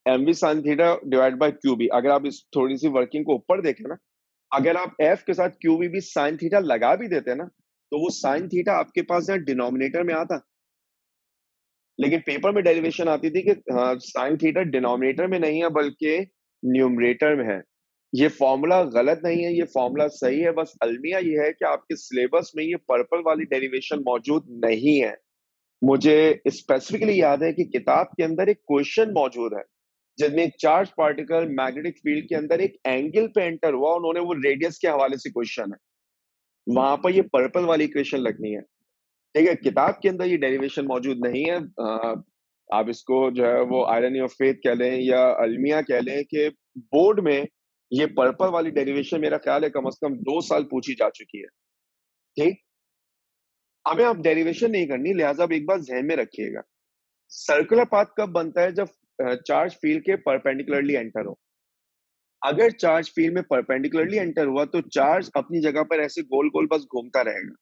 m v sine theta divide by q B अगर आप इस थोड़ी सी वर्किंग को ऊपर देखें ना, अगर आप एफ़ के साथ क्यूबी भी साइन थीटा लगा भी देते ना तो वो साइन थीटा आपके पास यहाँ डिनोमिनेटर में आता। लेकिन पेपर में डेरिवेशन आती थी कि साइन थीटा डिनोमिनेटर में नहीं है, बल्कि न्यूमरेटर में है। ये फॉर्मूला गलत नहीं है, ये फॉर्मूला सही है, बस अलमिया ये है कि आपके सिलेबस में ये पर्पल वाली डेरिवेशन मौजूद नहीं है। मुझे स्पेसिफिकली याद है कि किताब के अंदर एक क्वेश्चन मौजूद है जिसमें एक चार्ज पार्टिकल मैग्नेटिक फ़ील्ड के अंदर एक एंगल पे एंटर हुआ, उन्होंने वो रेडियस के हवाले से क्वेश्चन है। वहाँ पर ये पर्पल वाली इक्वेशन लगनी है। ठीक है, किताब के अंदर ये डेरिवेशन मौजूद नहीं है आप इसको जो है वो आयरन ऑफ़ फेथ कह लें या अलमिया कह लें कि बोर्ड में ये पर्पल वाली डेरिवेशन मेरा ख्याल है कम अज कम दो साल पूछी जा चुकी है। ठीक? हमें आप डेरिवेशन नहीं करनी, लिहाजा आप एक बार जहन में रखिएगा। सर्कुलर पाथ कब बनता है जब चार्ज फ़ील्ड के परपेंडिकुलरली एंटर हो? अगर चार्ज फ़ील्ड में परपेंडिकुलरली एंटर हुआ तो चार्ज अपनी जगह पर ऐसे गोल गोल बस घूमता रहेगा।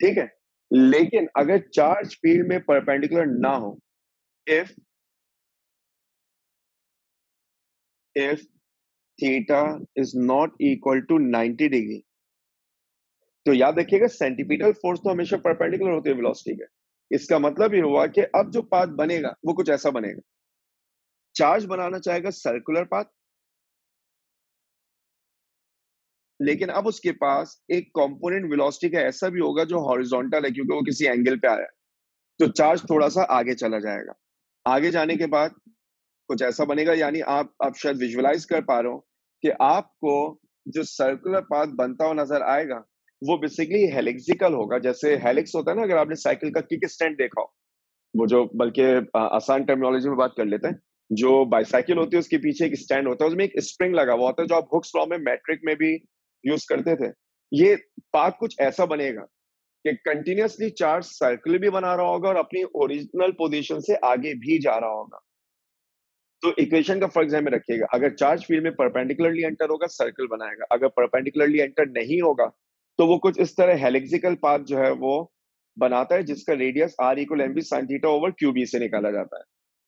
ठीक है? लेकिन अगर चार्ज फ़ील्ड में परपेंडिकुलर ना हो if if theta is not equal to 90 degree तो याद रखिएगा सेंटीपीटल फोर्स तो हमेशा परपेंडिकुलर होती है वेलोसिटी के। इसका मतलब ये हुआ कि अब जो पाथ बनेगा, वो कुछ ऐसा बनेगा। चार्ज बनाना चाहेगा सर्कुलर पाथ लेकिन अब उसके पास एक कंपोनेंट वेलोसिटी का ऐसा भी होगा जो हॉरिजॉन्टल है, क्योंकि वो किसी एंगल पे आया तो चार्ज थोड़ा सा आगे चला जाएगा। आगे जाने के बाद कुछ ऐसा बनेगा, यानी आप आप शायद विजुअलाइज कर पा रहे हो कि आपको जो सर्कुलर पाथ बनता हुआ नज़र आएगा, वो बेसिकली हेलिक्सिकल होगा। जैसे हेलिक्स होता है ना, अगर आपने साइकिल का किक स्टैंड देखा हो, वो जो बल्कि आसान टर्मिनोलॉजी में बात कर लेते हैं, जो बाइसाइकिल होती है, उसके पीछे एक स्टैंड होता है, उसमें एक स्प्रिंग लगा हुआ होता है, जो आप हुक्स लॉ में मैट्रिक में भी यूज़ करते थे। ये पाथ कुछ ऐसा बनेगा कि कंटिन्यूसली चार्ज सर्कल भी बना रहा होगा और अपनी ओरिजिनल पोजीशन से आगे भी जा रहा होगा। तो इक्वेशन का फ़र्क ध्यान में रखिएगा। अगर चार्ज फ़ील्ड में परपेंडिकुलरली एंटर होगा सर्कल बनाएगा। अगर परपेंडिकुलरली एंटर नहीं होगा तो वो कुछ इस तरह हेलिक्सिकल पाथ जो है वो बनाता है, जिसका radius r equal m B sine over q B से निकाला जाता है।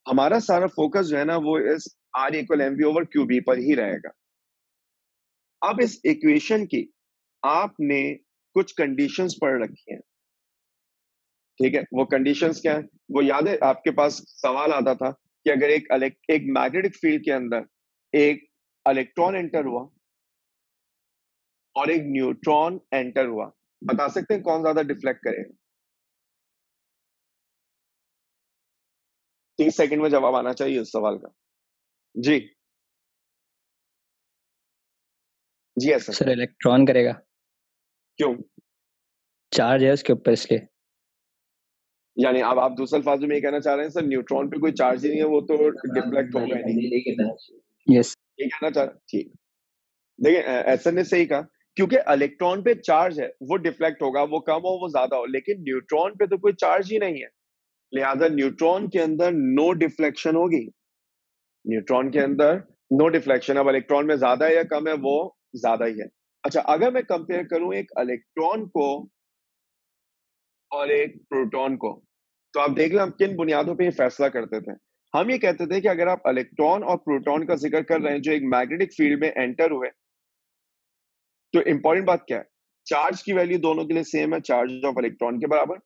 हमारा सारा फोकस जो है ना, वो इस r equal m B over q B पर ही रहेगा। अब इस इक्वेशन की आपने कुछ कंडीशंस पढ़ रखी हैं। ठीक है? वो कंडीशंस क्या है? वो याद है, आपके पास सवाल आता था कि अगर एक एक मैग्नेटिक फ़ील्ड के अंदर एक इलेक्ट्रॉन एंटर हुआ और एक न्यूट्रॉन एंटर हुआ, बता सकते हैं कौन ज़्यादा डिफ्लेक्ट करेगा? तीस सेकंड में जवाब आना चाहिए उस सवाल का। जी। जी ऐसा सर इलेक्ट्रॉन करेगा। क्यों? चार्ज है उसके ऊपर इसलिए। यानी अब आप दूसरे अल्फाज में ये कहना चाह रहे हैं सर न्यूट्रॉन पे कोई चार्ज ही नहीं है वो तो डिफ्लेक्ट होगा ही नहीं यस ये कहना चाह ठीक। देखिए एसन ने सही कहा क्योंकि इलेक्ट्रॉन पे चार्ज है वो डिफ्लेक्ट होगा वो कम हो वो ज़्यादा हो लेकिन न्यूट्रॉन पे तो कोई चार्ज ही नहीं है। लिहाजा न्यूट्रॉन के अंदर नो डिफ्लेक्शन होगी। न्यूट्रॉन के अंदर नो डिफ्लेक्शन अब इलेक्ट्रॉन में ज़्यादा है या कम है वो ज़्यादा ही है। अच्छा अगर मैं कंपेयर करूँ एक इलेक्ट्रॉन को और एक प्रोटॉन को तो आप देख लें हम किन बुनियादों पे ये फैसला करते थे। हम ये कहते थे कि अगर आप इलेक्ट्रॉन और प्रोटॉन का ज़िक्र कर रहे हैं जो एक मैग्नेटिक फ़ील्ड में एंटर हुए तो इंपॉर्टेंट बात क्या है? चार्ज की वैल्यू दोनों के लिए सेम है चार्ज ऑफ़ इलेक्ट्रॉन के बराबर।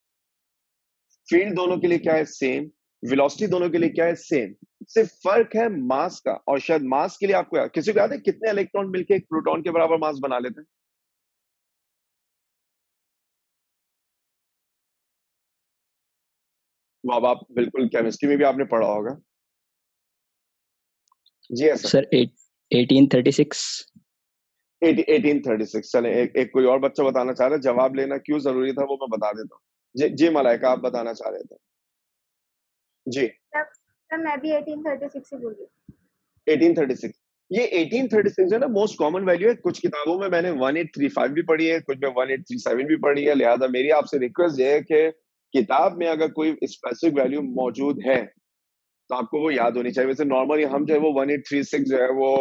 फ़ील्ड दोनों के लिए क्या है? सेम वेलोसिटी दोनों के लिए क्या है? सेम सिर्फ़ फ़र्क है मास का। और शायद मास के लिए आपको याद किसी को याद है कितने इलेक्ट्रॉन मिलके एक प्रोटॉन के बराबर मास बना लेते हैं? वाह आप बिल्कुल केमिस्ट्री में भी आपने पढ़ा होगा। जी sir eight eighteen thirty six eighteen thirty six चले एक, एक कोई और बच्चा बताना चाह रहा है? जवाब लेना क्यों ज़रूरी था वो मैं बता देता हूँ। जी जी मलाइका आप बताना चाह रहे थे। जी। सर मैं भी 1836 ही बोल रही 1836 ये 1836 है ना मोस्ट कॉमन वैल्यू है। कुछ किताबों में मैंने 1835 भी पढ़ी है कुछ में 1837 भी पढ़ी है। लिहाजा मेरी आपसे रिक्वेस्ट ये है कि किताब में अगर कोई स्पेसिफिक वैल्यू मौजूद है तो आपको वो याद होनी चाहिए। वैसे नॉर्मली हम जो है वो 1836 जो है वो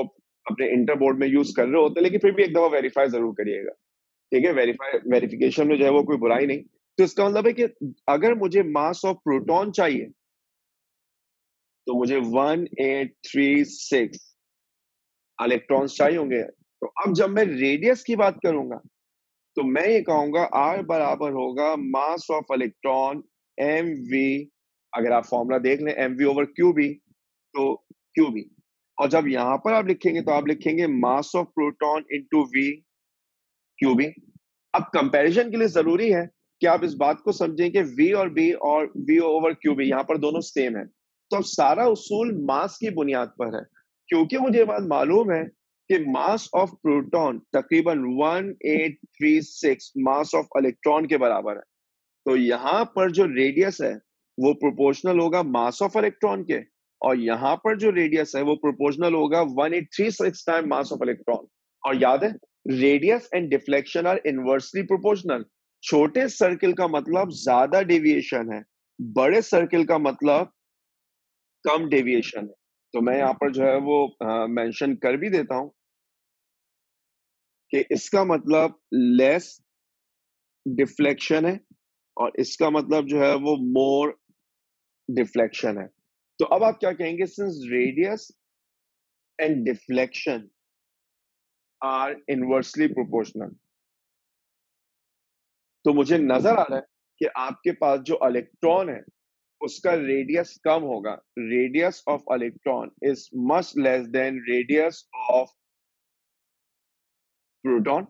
अपने इंटर बोर्ड में यूज़ कर रहे होते हैं लेकिन फिर भी एक दफ़ा वेरीफाई ज़रूर करिएगा। ठीक है? वेरीफाई वेरिफिकेशन में जो है वो कोई बुराई नहीं। तो इसका मतलब है कि अगर मुझे मास ऑफ़ प्रोटॉन चाहिए तो मुझे 1836 इलेक्ट्रॉन्स चाहिए होंगे। तो अब जब मैं रेडियस की बात करूँगा तो मैं ये कहूँगा आर बराबर होगा mass of electron m v अगर आप फॉर्मूला देख लें m v over q B तो क्यू बी और जब यहाँ पर आप लिखेंगे तो आप लिखेंगे mass of proton into v q B अब कंपैरिजन के लिए ज़रूरी है कि आप इस बात को समझें कि वी और बी और वी ओवर क्यू बी यहाँ पर दोनों सेम है। तो सारा उसूल मास की बुनियाद पर है। क्योंकि मुझे बात मालूम है कि मास ऑफ़ प्रोटॉन तकरीबन 1836 मास ऑफ़ इलेक्ट्रॉन के बराबर है। तो यहाँ पर जो रेडियस है, वो प्रोपोर्शनल होगा मास ऑफ़ इलेक्ट्रॉन के, और यहाँ पर जो रेडियस है, वो प्रोपोर्शनल होगा 1836 टाइम मास ऑफ़ इलेक्ट्रॉन। और याद है, radius and deflection are inversely proportional. छोटे सर्किल का मतलब ज़्यादा डेविएशन है, बड़े सर्किल का मतलब कम डेविएशन है। तो मैं यहाँ पर जो है वो मेंशन कर भी देता हूँ। कि इसका मतलब लेस डिफ्लेक्शन है और इसका मतलब जो है वो मोर डिफ्लेक्शन है। तो अब आप क्या कहेंगे since radius and deflection are inversely proportional तो मुझे नज़र आ रहा है कि आपके पास जो इलेक्ट्रॉन है उसका रेडियस कम होगा। Radius of electron is much less than radius of proton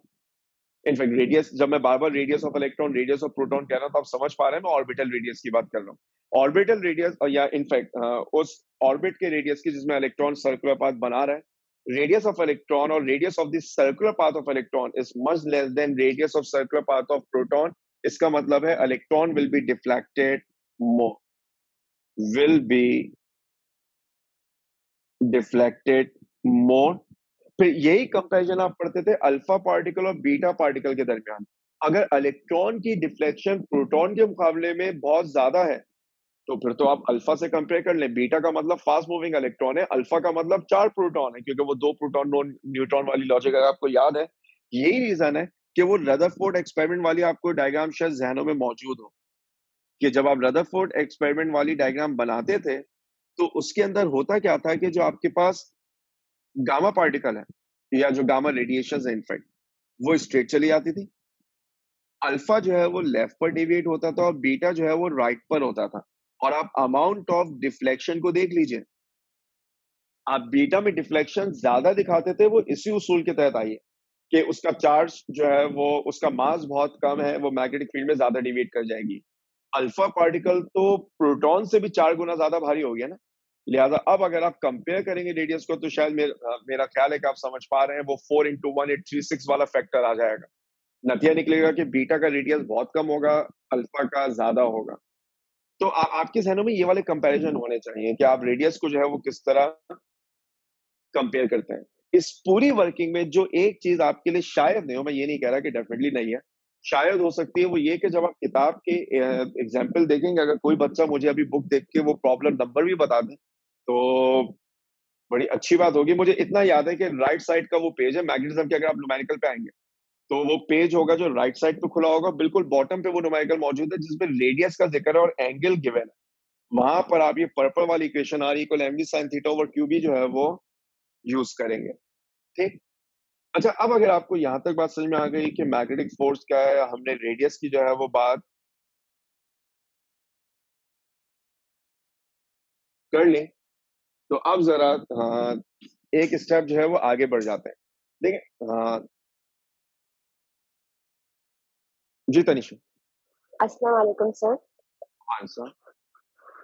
in fact radius जब मैं बार बार radius of electron radius of proton कह रहा हूँ तो आप समझ पा रहे हैं मैं ऑर्बिटल रेडियस की बात कर रहा हूँ। ऑर्बिटल रेडियस या इनफैक्ट उस ऑर्बिट के रेडियस की जिसमें इलेक्ट्रॉन सर्कुलर पाथ बना रहा है रेडियस ऑफ़ इलेक्ट्रॉन और radius of this circular path of electron is much less than radius of circular path of proton इसका मतलब है electron will be deflected more will be deflected more. फिर यही comparison आप पढ़ते थे अल्फ़ा पार्टिकल और बीटा पार्टिकल के दरमियान। अगर इलेक्ट्रॉन की डिफ्लेक्शन प्रोटॉन के मुकाबले में बहुत ज़्यादा है तो फिर तो आप अल्फ़ा से कंपेयर कर लें। बीटा का मतलब फास्ट मूविंग इलेक्ट्रॉन है अल्फ़ा का मतलब चार प्रोटॉन है, क्योंकि वो दो प्रोटॉन नो न्यूट्रॉन वाली लॉजिक अगर आपको याद है, यही रीजन है कि वो रदरफोर्ड एक्सपेरिमेंट वाली आपको डायग्राम शायद जहनों में मौजूद हो। कि जब आप रदरफोर्ड एक्सपेरिमेंट वाली डायग्राम बनाते थे तो उसके अंदर होता क्या था कि जो आपके पास गामा पार्टिकल है, या जो गामा रेडिएशन है इनफैक्ट वो स्ट्रेट चली जाती थी। अल्फ़ा जो है वो लेफ़्ट पर डेविएट होता था और बीटा जो है वो राइट पर होता था। और आप अमाउंट ऑफ़ डिफ्लेक्शन को देख लीजिए। आप बीटा में डिफ्लेक्शन ज़्यादा दिखाते थे, वो इसी उसूल के तहत आई है कि उसका चार्ज जो है वो, उसका मास बहुत कम है, वो मैग्नेटिक फ़ील्ड में ज़्यादा डिवेट कर जाएगी। अल्फ़ा पार्टिकल तो प्रोटॉन से भी चार गुना ज़्यादा भारी हो गया ना। लिहाजा अब अगर आप कंपेयर करेंगे रेडियस को तो शायद मेर, मेरा ख्याल है कि आप समझ पा रहे हैं वो four into one eight three six वाला फैक्टर आ जाएगा। नतिया निकलेगा कि बीटा का रेडियस बहुत कम होगा अल्फ़ा का ज़्यादा होगा। तो आ, आपके जहनों में ये वाले कंपैरिजन होने चाहिए कि आप रेडियस को जो है वो किस तरह कंपेयर करते हैं। इस पूरी वर्किंग में जो एक चीज़ आपके लिए शायद नहीं हो मैं ये नहीं कह रहा कि डेफिनेटली नहीं है शायद हो सकती है वो ये कि जब आप किताब के एग्ज़ाम्पल देखेंगे, अगर कोई बच्चा मुझे अभी बुक देख के वो प्रॉब्लम नंबर भी बता दे तो बड़ी अच्छी बात होगी। मुझे इतना याद है कि राइट साइड का वो पेज है मैग्नेटिज्म के अगर आप नुमेरिकल पे आएँगे तो वो पेज होगा जो राइट साइड पे खुला होगा, बिल्कुल बॉटम पे वो नुमेरिकल मौजूद है, जिसमें रेडियस का ज़िक्र है और एंगल गिवन है। वहाँ पर आप ये पर्पल वाली इक्वेशन आ रही equal m sine theta over q भी जो है वो यूज़ करेंगे। ठीक? अच्छा अब अगर आपको यहाँ तक बात समझ में आ गई कि मैग्नेटिक फोर्स क्या है हमने रेडियस की जो है वो बात कर ली तो अब जरा हाँ, एक स्टेप जो है वो आगे बढ़ जाते हैं। देखिए हाँ। जी तनिषा अस्सलाम वालेकुम सर। हाँ सर।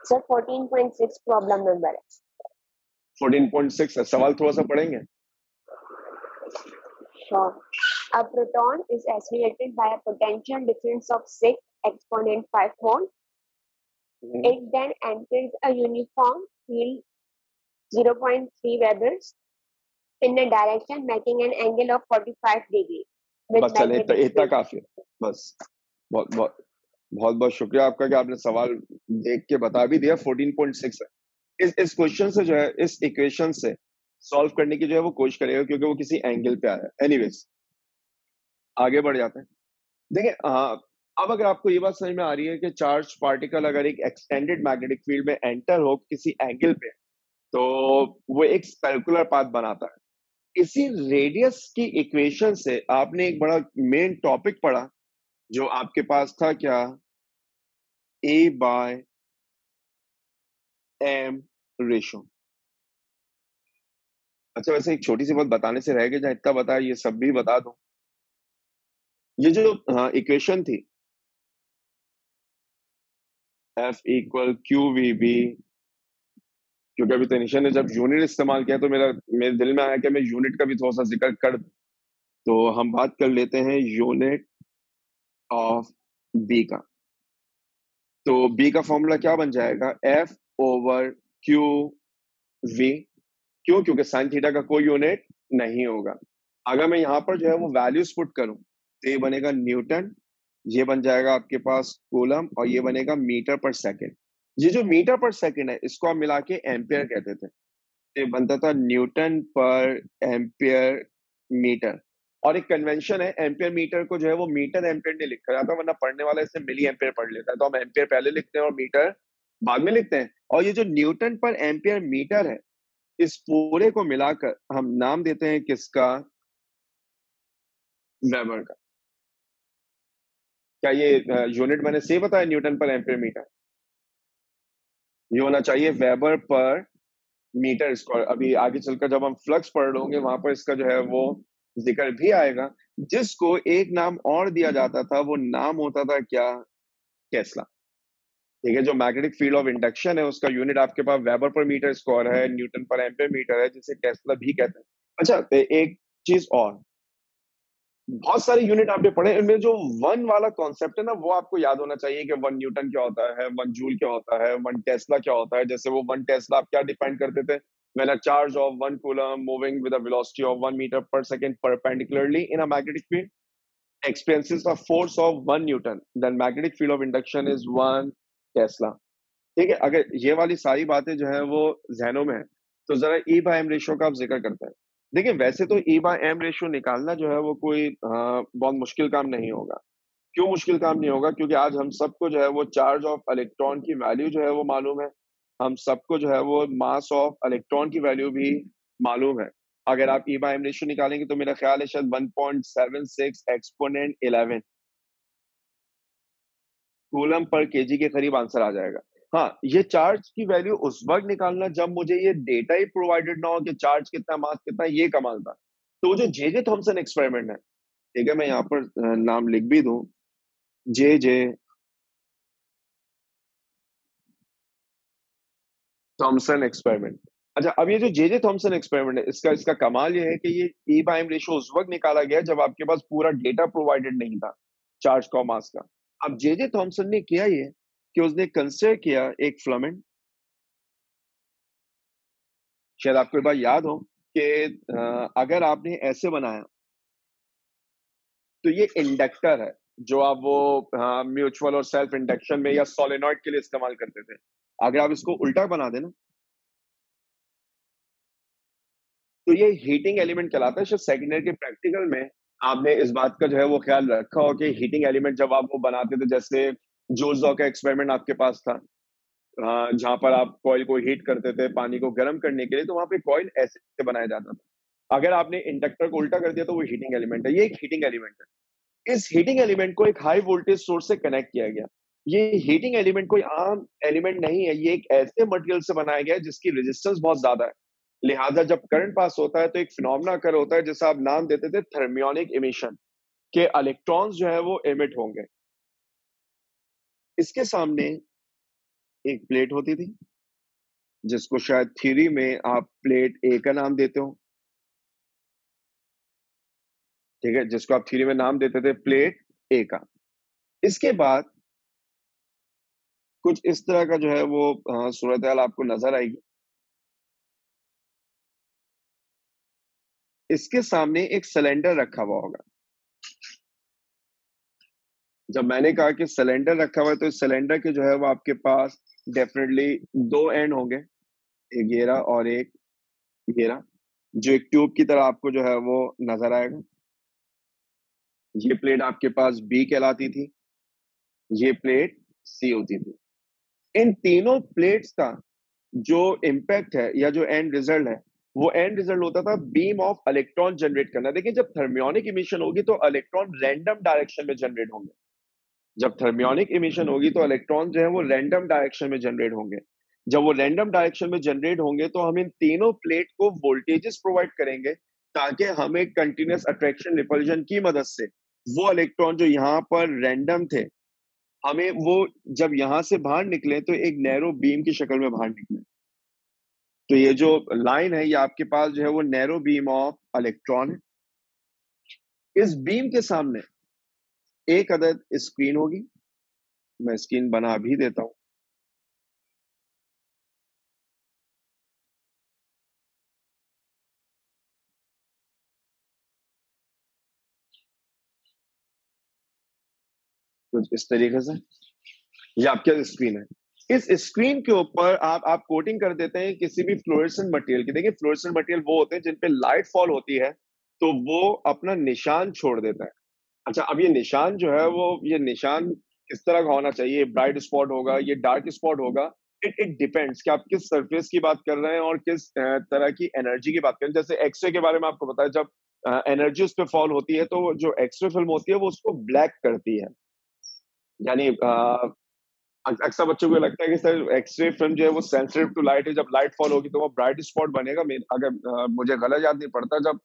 सर 14.6 प्रॉब्लम नंबर है। 14.6 है सवाल थोड़ा सा पढ़ेंगे? Sure. A proton is accelerated by a potential difference of 6 exponent 5 volt. Hmm, It then enters a uniform field 0.3 Webers in a direction making an angle of 45 degree बस चले इतना इतना काफ़ी है बस बहुत बहुत बहुत बहुत शुक्रिया आपका कि आपने सवाल देख के बता भी दिया 14.6 है इस इस क्वेश्चन से जो है इस इक्वेशन से सॉल्व करने की जो है वो कोशिश करेगा क्योंकि वो किसी एंगल पे आया है। एनीवेज आगे बढ़ जाते हैं। देखिए हाँ, अब अगर आपको ये बात समझ में आ रही है कि चार्ज पार्टिकल अगर एक एक्सटेंडेड मैग्नेटिक फ़ील्ड में एंटर हो किसी एंगल पे तो वो एक सर्कुलर पाथ बनाता है। इसी रेडियस की इक्वेशन से आपने एक बड़ा मेन टॉपिक पढ़ा जो आपके पास था क्या? ए बाय एम रेशो अच्छा वैसे एक छोटी सी बात बताने से रह गया जहाँ इतना बताया, ये सब भी बता दो। ये जो हाँ इक्वेशन थी। F equal q v B क्योंकि अभी तनिशा ने जब यूनिट इस्तेमाल किया तो मेरा, मेरे दिल में आया कि मैं यूनिट का भी थोड़ा सा ज़िक्र कर। तो हम बात कर लेते हैं यूनिट ऑफ़ बी का। तो बी का फॉर्मूला क्या बन जाएगा? एफ़ ओवर क्यू वी क्यों? क्योंकि साइन थीटा का कोई यूनिट नहीं होगा। अगर मैं यहाँ पर जो है वो वैल्यूज़ पुट करूँ तो ये बनेगा न्यूटन, ये बन जाएगा आपके पास कोलम और ये बनेगा मीटर पर सेकेंड। ये जो मीटर पर सेकेंड है, इसको आप मिला के एम्पियर कहते थे। ये बनता था न्यूटन पर एम्पियर मीटर। और एक कन्वेंशन है, एम्पियर मीटर को जो है वो मीटर एम्पियर नहीं लिखा जाता वरना पढ़ने वाला इसे मिली एम्पियर पढ़ लेता है। तो हम एम्पियर पहले लिखते हैं और मीटर बाद में लिखते हैं। और ये जो न्यूटन पर एम्पियर मीटर है इस पूरे को मिलाकर हम नाम देते हैं किसका? वेबर का। क्या ये यूनिट मैंने से बताया न्यूटन पर एम्पियर मीटर? ये होना चाहिए वेबर पर मीटर स्क्वायर अभी आगे चलकर जब हम फ्लक्स पढ़ लोगे वहाँ पर इसका जो है वो ज़िक्र भी आएगा। जिसको एक नाम और दिया जाता था वो नाम होता था क्या? टेस्ला। ठीक है, जो मैग्नेटिक फ़ील्ड ऑफ़ इंडक्शन है, उसका यूनिट आपके पास वेबर पर मीटर स्क्वायर है न्यूटन पर एम्पियर मीटर है, जिसे टेस्ला भी कहते हैं। अच्छा ए- एक चीज़ और। बहुत सारे यूनिट आपने पढ़े, इनमें जो वन वाला कॉन्सेप्ट है ना, वो आपको याद होना चाहिए कि वन न्यूटन क्या होता है वन जूल क्या होता है वन टेस्ला क्या होता है। जैसे वो वन टेस्ला आप क्या डिफाइन करते थे? When a charge of one coulomb moving with a velocity of one meter per second perpendicularly in a magnetic field experiences a force of one newton. Then magnetic field of induction is one tesla ठीक है अगर ये वाली सारी बातें जो है वो जहनों में है तो जरा ई बाय एम रेशियो का आप ज़िक्र करते हैं। देखिए वैसे तो ई बाय एम रेशियो निकालना जो है वो कोई हाँ, बहुत मुश्किल काम नहीं होगा। क्यों मुश्किल काम नहीं होगा? क्योंकि आज हम सबको जो है वो चार्ज ऑफ़ इलेक्ट्रॉन की वैल्यू जो है वो मालूम है। हम सबको जो है वो मास ऑफ़ इलेक्ट्रॉन की वैल्यू भी मालूम है। अगर आप ई बाय एम रेशियो निकालेंगे तो मेरा ख्याल है शायद 1.76 एक्सपोनेंट 11 कूलम पर केजी के करीब आंसर आ जाएगा। हाँ ये चार्ज की वैल्यू उस वक्त निकालना जब मुझे ये डेटा ही प्रोवाइडेड ना हो कि चार्ज कितना, मास कितना, ये कमाल था। तो जो जे जे थॉमसन एक्सपेरिमेंट है, ठीक है, मैं यहाँ पर नाम लिख भी दू। J J Thomson experiment. अच्छा अब ये जो जे जे थॉमसन एक्सपेरिमेंट है, इसका इसका कमाल ये है कि ये ई बाइम रेशियो उस वक्त निकाला गया जब आपके पास पूरा डेटा प्रोवाइडेड नहीं था, चार्ज का मास का। अब जे जे थॉमसन ने किया ये, कि उसने कंसिडर किया एक फिलामेंट शायद आपको एक बार याद हो कि अगर आपने ऐसे बनाया तो ये इंडक्टर है, जो आप वो म्यूचुअल और सेल्फ इंडक्शन में या सोलेनॉइड के लिए इस्तेमाल करते थे। अगर आप इसको उल्टा बना देना तो ये हीटिंग एलिमेंट कहलाता है सेकेंड ईयर के प्रैक्टिकल में आपने इस बात का जो है वो ख्याल रखा हो कि हीटिंग एलिमेंट जब आप वो बनाते थे जैसे जोजो का एक्सपेरिमेंट आपके पास था अ, जहाँ पर आप कॉइल को हीट करते थे पानी को गर्म करने के लिए तो वहाँ पे कॉइल ऐसे बनाया जाता था। अगर आपने इंडक्टर को उल्टा कर दिया तो वो हीटिंग एलिमेंट है ये एक हीटिंग एलिमेंट है। इस हीटिंग एलिमेंट को एक हाई वोल्टेज सोर्स से कनेक्ट किया गया। ये हीटिंग एलिमेंट कोई आम एलिमेंट नहीं है ये एक ऐसे मटेरियल से बनाया गया है जिसकी रेजिस्टेंस बहुत ज़्यादा है। लिहाजा जब करंट पास होता है तो एक फिनोमेना कर होता है जिसे आप नाम देते थे थर्मियोनिक इमिशन के इलेक्ट्रॉन्स जो है वो एमिट होंगे। इसके सामने एक प्लेट होती थी, जिसको शायद थ्योरी में आप प्लेट ए का नाम देते हो। ठीक है, जिसको आप थ्योरी में नाम देते थे प्लेट ए का। इसके बाद कुछ इस तरह का जो है वो सूरत हाल आपको नज़र आएगी। इसके सामने एक सिलेंडर रखा हुआ होगा। जब मैंने कहा कि सिलेंडर रखा हुआ है तो इस सिलेंडर के जो है वो आपके पास डेफिनेटली दो एंड होंगे। एक घेरा और एक घेरा, जो एक ट्यूब की तरह आपको जो है वो नज़र आएगा। ये प्लेट आपके पास बी कहलाती थी, ये प्लेट सी होती थी। इन तीनों प्लेट्स का जो इम्पैक्ट है या जो एंड रिज़ल्ट है वो एंड रिज़ल्ट होता था बीम ऑफ़ इलेक्ट्रॉन जनरेट करना। देखिए, जब थर्मियोनिक इमिशन होगी तो इलेक्ट्रॉन रैंडम डायरेक्शन में जनरेट होंगे। जब थर्मियोनिक इमिशन होगी तो इलेक्ट्रॉन जो है वो रैंडम डायरेक्शन में जनरेट होंगे। जब वो रैंडम डायरेक्शन में जनरेट होंगे तो हम इन तीनों प्लेट को वोल्टेजेस प्रोवाइड करेंगे ताकि हमें कंटिन्यूस अट्रैक्शन रिपल्जन की मदद से वो इलेक्ट्रॉन जो यहाँ पर रैंडम थे, हमें वो जब यहाँ से बाहर निकले तो एक नैरो बीम की शक्ल में बाहर निकले। तो ये जो लाइन है, ये आपके पास जो है वो नैरो बीम ऑफ़ इलेक्ट्रॉन है। इस बीम के सामने एक अदद स्क्रीन होगी। मैं स्क्रीन बना भी देता हूँ। कुछ इस तरीके से। ये आपके स्क्रीन है। इस स्क्रीन के ऊपर आप आप कोटिंग कर देते हैं किसी भी फ्लोरेसेंट मटेरियल की। देखिए फ्लोरेसेंट मटेरियल वो होते हैं जिन पे लाइट फॉल होती है तो वो अपना निशान छोड़ देता है। अच्छा अब ये निशान जो है वो, ये निशान किस तरह का होना चाहिए? ब्राइट स्पॉट होगा, ये डार्क स्पॉट होगा? इट इट डिपेंड्स कि आप किस सरफेस की बात कर रहे हैं और किस तरह की एनर्जी की बात कर रहे हैं। जैसे एक्सरे के बारे में आपको बताया जब एनर्जी उस पर फॉल होती है तो जो एक्सरे फ़िल्म होती है, वो उसको ब्लैक करती है। यानी अक्सर बच्चों को लगता है कि सर एक्सरे फ़िल्म जो है वो सेंसिटिव टू लाइट है। जब लाइट फॉल होगी तो वो ब्राइट स्पॉट बनेगा। अगर मुझे गलत याद नहीं पड़ता, जब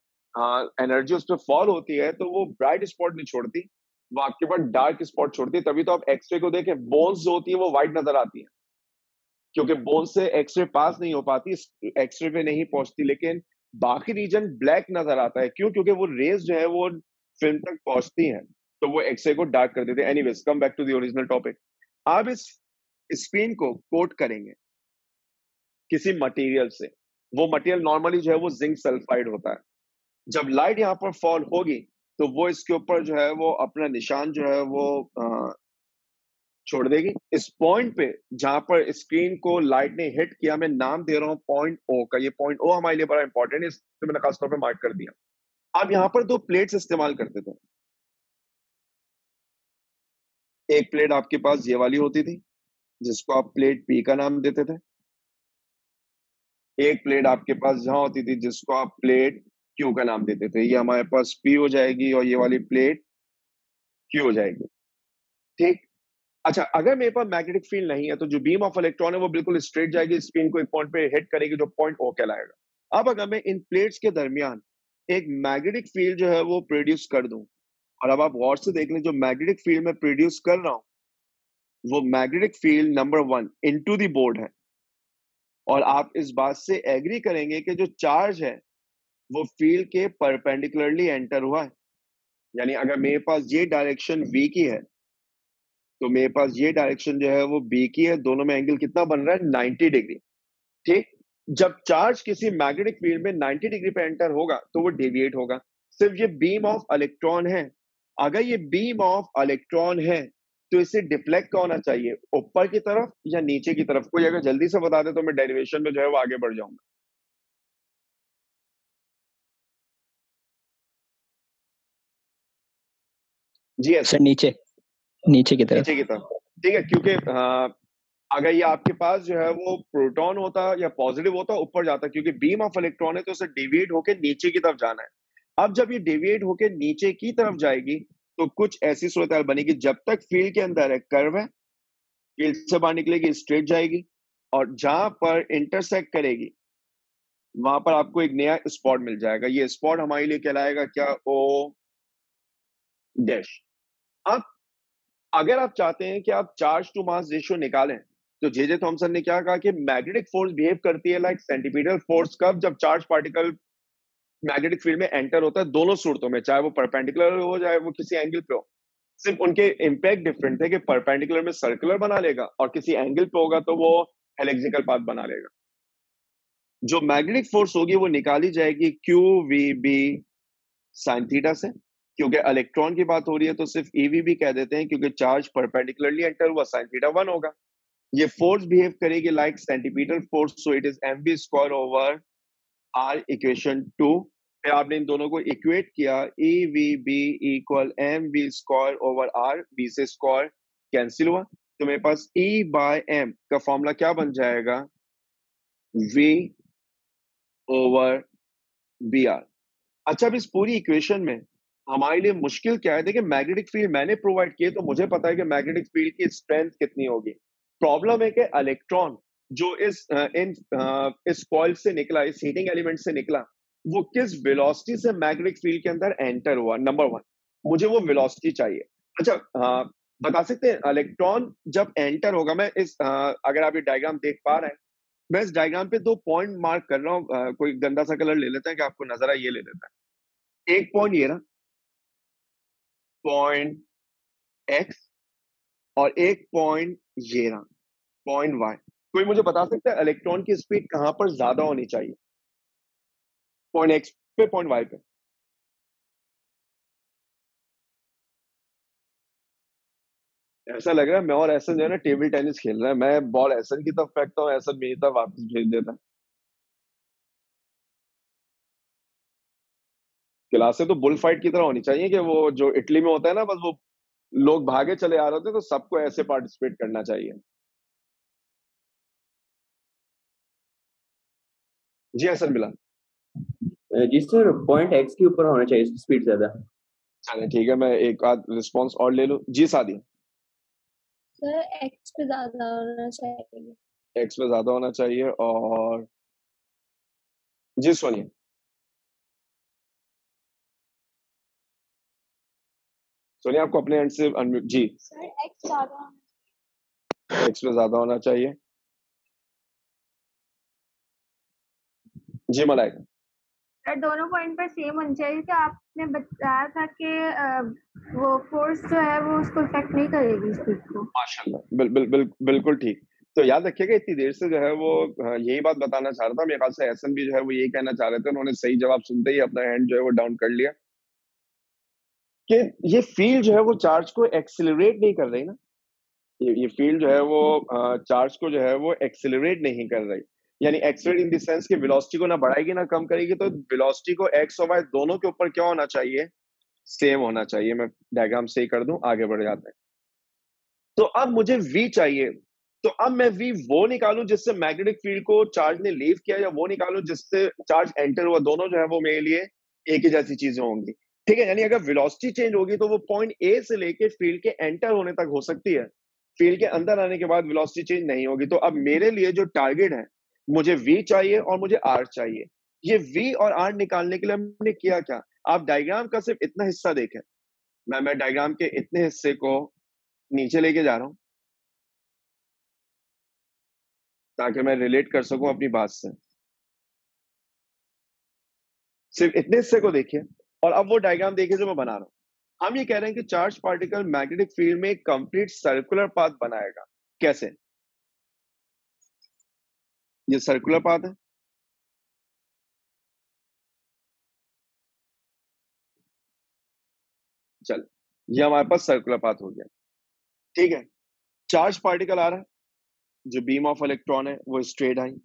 एनर्जी उस पर फॉल होती है तो वो ब्राइट स्पॉट नहीं छोड़ती। वो आपके पास डार्क स्पॉट छोड़ती है। तभी तो आप एक्सरे को देखें बोन्स जो होती है वो व्हाइट नज़र आती है। क्योंकि बोन्स से एक्सरे पास नहीं हो पाती एक्सरे पे नहीं पहुँचती। लेकिन बाकी रीजन ब्लैक नज़र आता है। क्यों? क्योंकि वो रेज जो है वो फ़िल्म तक पहुँचती है। तो वो एक्सरे को डार्क कर देते हैं। Anyways come back to the original topic आप इस स्क्रीन को कोट करेंगे किसी मटेरियल से। वो मटेरियल नॉर्मली जो है वो जिंक सल्फाइड होता है। जब लाइट यहाँ पर फॉल होगी तो वो इसके ऊपर जो है वो अपना निशान जो है वो छोड़ देगी। इस पॉइंट पे जहाँ पर स्क्रीन को लाइट ने हिट किया, मैं नाम दे रहा हूँ पॉइंट ओ का। ये पॉइंट ओ हमारे लिए बड़ा इंपॉर्टेंट है इससे मैंने खासतौर पर मार्क कर दिया। आप यहाँ पर दो प्लेट्स इस्तेमाल करते थे। एक प्लेट आपके पास ये वाली होती थी, जिसको आप प्लेट पी का नाम देते थे। एक प्लेट आपके पास जहाँ होती थी, जिसको आप प्लेट क्यू का नाम देते थे। ये हमारे पास पी हो जाएगी और ये वाली प्लेट क्यू हो जाएगी। ठीक? अच्छा अगर मेरे पास मैग्नेटिक फ़ील्ड नहीं है तो जो बीम ऑफ़ इलेक्ट्रॉन है, वो बिल्कुल स्ट्रेट जाएगी स्क्रीन को एक पॉइंट पे हिट करेगी, जो पॉइंट ओ कहलाएगा। अब अगर मैं इन प्लेट्स के दरमियान एक मैग्नेटिक फ़ील्ड जो है, वो प्रोड्यूस कर दूँ और अब आप गौर से देख लें, जो मैग्नेटिक फ़ील्ड में प्रोड्यूस कर रहा हूँ, वो magnetic field number one into the board है। और आप इस बात से एग्री करेंगे कि जो चार्ज है, वो फ़ील्ड के परपेंडिकुलरली एंटर हुआ है। यानी अगर मेरे पास ये डायरेक्शन वी की है तो मेरे पास ये डायरेक्शन जो है, वो बी की है। दोनों में एंगल कितना बन रहा है? 90 डिग्री ठीक? जब चार्ज किसी मैग्नेटिक फ़ील्ड में 90 डिग्री पे एंटर होगा तो वो डेविएट होगा। सिर्फ़ ये बीम ऑफ़ इलेक्ट्रॉन है। अगर ये बीम ऑफ़ इलेक्ट्रॉन है तो इसे डिफ्लेक्ट का होना चाहिए? ऊपर की तरफ़ या नीचे की तरफ़? कोई अगर जल्दी से बता दे तो मैं डेरिवेशन में जो है वो आगे बढ़ जाऊँगा। जी सर नीचे। नीचे की तरफ़। नीचे की तरफ़। ठीक है क्योंकि अगर ये आपके पास जो है वो प्रोटॉन होता या पॉजिटिव होता ऊपर जाता क्योंकि बीम ऑफ़ इलेक्ट्रॉन है तो उसे डिविएट होकर नीचे की तरफ़ जाना है। अब जब ये डेविएट होकर नीचे की तरफ़ जाएगी तो कुछ ऐसी सूरत बनेगी जब तक फ़ील्ड के अंदर है कर्व है फ़ील्ड से बाहर निकलेगी स्ट्रेट जाएगी और जहाँ पर इंटरसेक्ट करेगी, वहाँ पर आपको एक नया स्पॉट मिल जाएगा। ये स्पॉट हमारे लिए कहलाएगा क्या? ओ डैश अब अगर आप चाहते हैं कि आप चार्ज टू मास रेशियो निकालें तो जे जे थॉमसन ने क्या कहा कि मैग्नेटिक फोर्स बिहेव करती है लाइक सेंटीमीटर फोर्स कब? जब चार्ज पार्टिकल मैग्नेटिक फ़ील्ड में एंटर होता है दोनों सूरतों में, चाहे वो परपेंडिकुलर हो, चाहे वो किसी एंगल पे हो। सिर्फ़ उनके इम्पैक्ट डिफरेंट है कि परपेंडिकुलर में सर्कुलर बना लेगा और किसी एंगल पे होगा तो वो हेलेक्सिकल पाथ बना लेगा। जो मैग्नेटिक फोर्स होगी वो निकाली जाएगी q v B sine theta से, क्योंकि इलेक्ट्रॉन की बात हो रही है तो सिर्फ़ ईवी भी कह देते हैं, क्योंकि चार्ज परपेंडिकुलरली एंटर हुआ साइन थीटा वन होगा। ये फोर्स बिहेव करेगी like centripetal force so it is m B square over r equation two फिर आपने इन दोनों को इक्वेट किया e v B equal m B square over r B से स्क्वायर कैंसिल हुआ। तो मेरे पास ई बाय एम का फॉर्मूला क्या बन जाएगा? वी ओवर बी आर अच्छा अब इस पूरी इक्वेशन में हमारे लिए मुश्किल क्या है? देखिए मैग्नेटिक फ़ील्ड मैंने प्रोवाइड किए तो मुझे पता है कि मैग्नेटिक फ़ील्ड की स्ट्रेंथ कितनी होगी। प्रॉब्लम है कि इलेक्ट्रॉन जो इस इन इस कॉइल से निकला इस हीटिंग एलिमेंट से निकला वो किस वेलोसिटी से मैग्नेटिक फ़ील्ड के अंदर एंटर हुआ? नंबर वन मुझे वो वेलोसिटी चाहिए। अच्छा आ, बता सकते हैं इलेक्ट्रॉन जब एंटर होगा मैं इस आ, अगर आप ये डायग्राम देख पा रहे हैं मैं इस डायग्राम पे दो पॉइंट मार्क कर रहा हूँ कोई गंदा सा कलर ले लेते हैं कि आपको नज़र आए ये ले लेते हैं। एक पॉइंट ये रहा। पॉइंट एक्स और एक पॉइंट ये रहा। पॉइंट वाई कोई मुझे बता सकता है इलेक्ट्रॉन की स्पीड कहाँ पर ज़्यादा होनी चाहिए? पॉइंट एक्स पे पॉइंट वाई पे। ऐसा लग रहा है, मैं और एसन जो है ना टेबल टेनिस खेल रहा है। मैं बॉल एसन की तरफ़ फेंकता हूँ एसन मेरी तरफ़ वापस भेज देता है। क्लासे तो बुल फाइट की तरह होनी चाहिए कि वो जो इटली में होता है ना, बस वो लोग भागे चले आ रहे थे तो सबको ऐसे पार्टिसिपेट करना चाहिए। जी हाँ सर मिला। जी सर पॉइंट एक्स के ऊपर होना चाहिए स्पीड ज़्यादा। चले ठीक है मैं एक आध रिस्पॉन्स और ले लूँ। जी सादी। सर एक्स पे ज़्यादा होना चाहिए। एक्स पे ज़्यादा होना चाहिए और जी सोनिया सोनिया आपको अपने एंड से अनम्यूट जी। सर एक्स ज़्यादा एक्स पे ज़्यादा होना चाहिए। जी मलाइका दोनों पॉइंट पर सेम होनी चाहिए कि आपने बताया था कि वो फोर्स जो है वो उसको इफ़ेक्ट नहीं करेगी स्पीड को। माशाल्लाह बिल, बिल, बिल, बिल्कुल ठीक। तो याद रखिएगा इतनी देर से जो है वो यही बात बताना चाह रहा था। मेरे ख्याल से एसएन भी जो है वो यही कहना चाह रहे थे। उन्होंने सही जवाब सुनते ही अपना हैंड जो है वो डाउन कर लिया। कि ये फ़ील्ड जो है वो चार्ज को एक्सिलरेट नहीं कर रही ना? ये ये फ़ील्ड जो है वो चार्ज को जो है वो एक्सिलरेट नहीं कर रही। यानी एक्सिलरेट इन द सेंस कि वेलोसिटी को ना बढ़ाएगी, ना कम करेगी तो वेलोसिटी को एक्स और वाई दोनों के ऊपर क्या होना चाहिए? सेम होना चाहिए, मैं डायग्राम से ही कर दूँ, आगे बढ़ जाते हैं। तो अब मुझे वी चाहिए। तो अब मैं वी वो निकालू जिससे मैग्नेटिक फ़ील्ड को चार्ज ने लीव किया, या वो निकालू जिससे चार्ज एंटर हुआ, दोनों जो है वो मेरे लिए एक ही जैसी चीज़ें होंगी। ठीक है, यानी अगर वेलोसिटी चेंज होगी तो वो पॉइंट ए से लेके फ़ील्ड के एंटर होने तक हो सकती है। फ़ील्ड के अंदर आने के बाद वेलोसिटी चेंज नहीं होगी। तो अब मेरे लिए जो टारगेट है मुझे v चाहिए और मुझे r चाहिए। ये v और r निकालने के लिए हमने किया क्या? आप डायग्राम का सिर्फ़ इतना हिस्सा देखें। मैं मैं डायग्राम के इतने हिस्से को नीचे लेके जा रहा हूँ। ताकि मैं रिलेट कर सकूँ अपनी बात से। सिर्फ़ इतने हिस्से को देखिए और अब वो डायग्राम देखिए जो मैं बना रहा हूँ। हम ये कह रहे हैं कि चार्ज पार्टिकल मैग्नेटिक फ़ील्ड में कंप्लीट सर्कुलर पाथ बनाएगा। कैसे? ये सर्कुलर पाथ है। चल, ये हमारे पास सर्कुलर पाथ हो गया। ठीक है, चार्ज पार्टिकल आ रहा है, जो बीम ऑफ़ इलेक्ट्रॉन है, वो स्ट्रेट आई।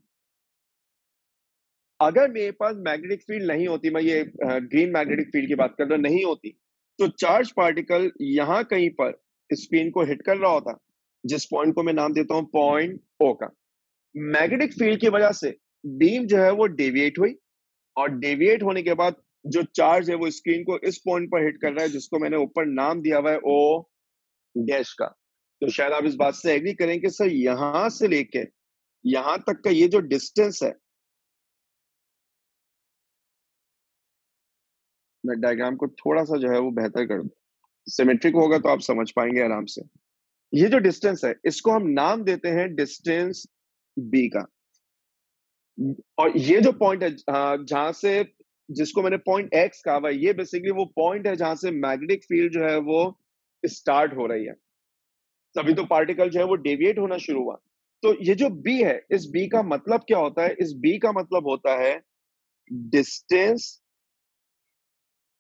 अगर मेरे पास मैग्नेटिक फ़ील्ड नहीं होती, मैं ये ग्रीन मैग्नेटिक फ़ील्ड की बात कर रहा नहीं होती तो चार्ज पार्टिकल यहाँ कहीं पर स्पिन को हिट कर रहा होता, जिस पॉइंट को मैं नाम देता हूँ, पॉइंट ओ का। मैग्नेटिक फ़ील्ड की वजह से बीम जो है वो डेविएट हुई और डेविएट होने के बाद जो चार्ज है वो स्क्रीन को इस पॉइंट पर हिट कर रहा है, जिसको मैंने ऊपर नाम दिया हुआ है ओ डैश का। तो शायद आप इस बात से एग्री करें कि सर यहाँ से लेके, यहाँ तक का ये जो डिस्टेंस है, मैं डायग्राम को थोड़ा सा जो है वो बेहतर कर दू। सिमेट्रिक होगा तो आप समझ पाएँगे आराम से। ये जो डिस्टेंस है, इसको हम नाम देते हैं डिस्टेंस बी का। और ये जो पॉइंट है जहाँ से जिसको मैंने पॉइंट एक्स कहा हुआ ये बेसिकली वो पॉइंट है जहाँ से मैग्नेटिक फ़ील्ड जो है वो स्टार्ट हो रही है। तभी तो पार्टिकल जो है वो डेविएट होना शुरू हुआ। तो ये जो बी है, इस बी का मतलब क्या होता है? इस बी का मतलब होता है distance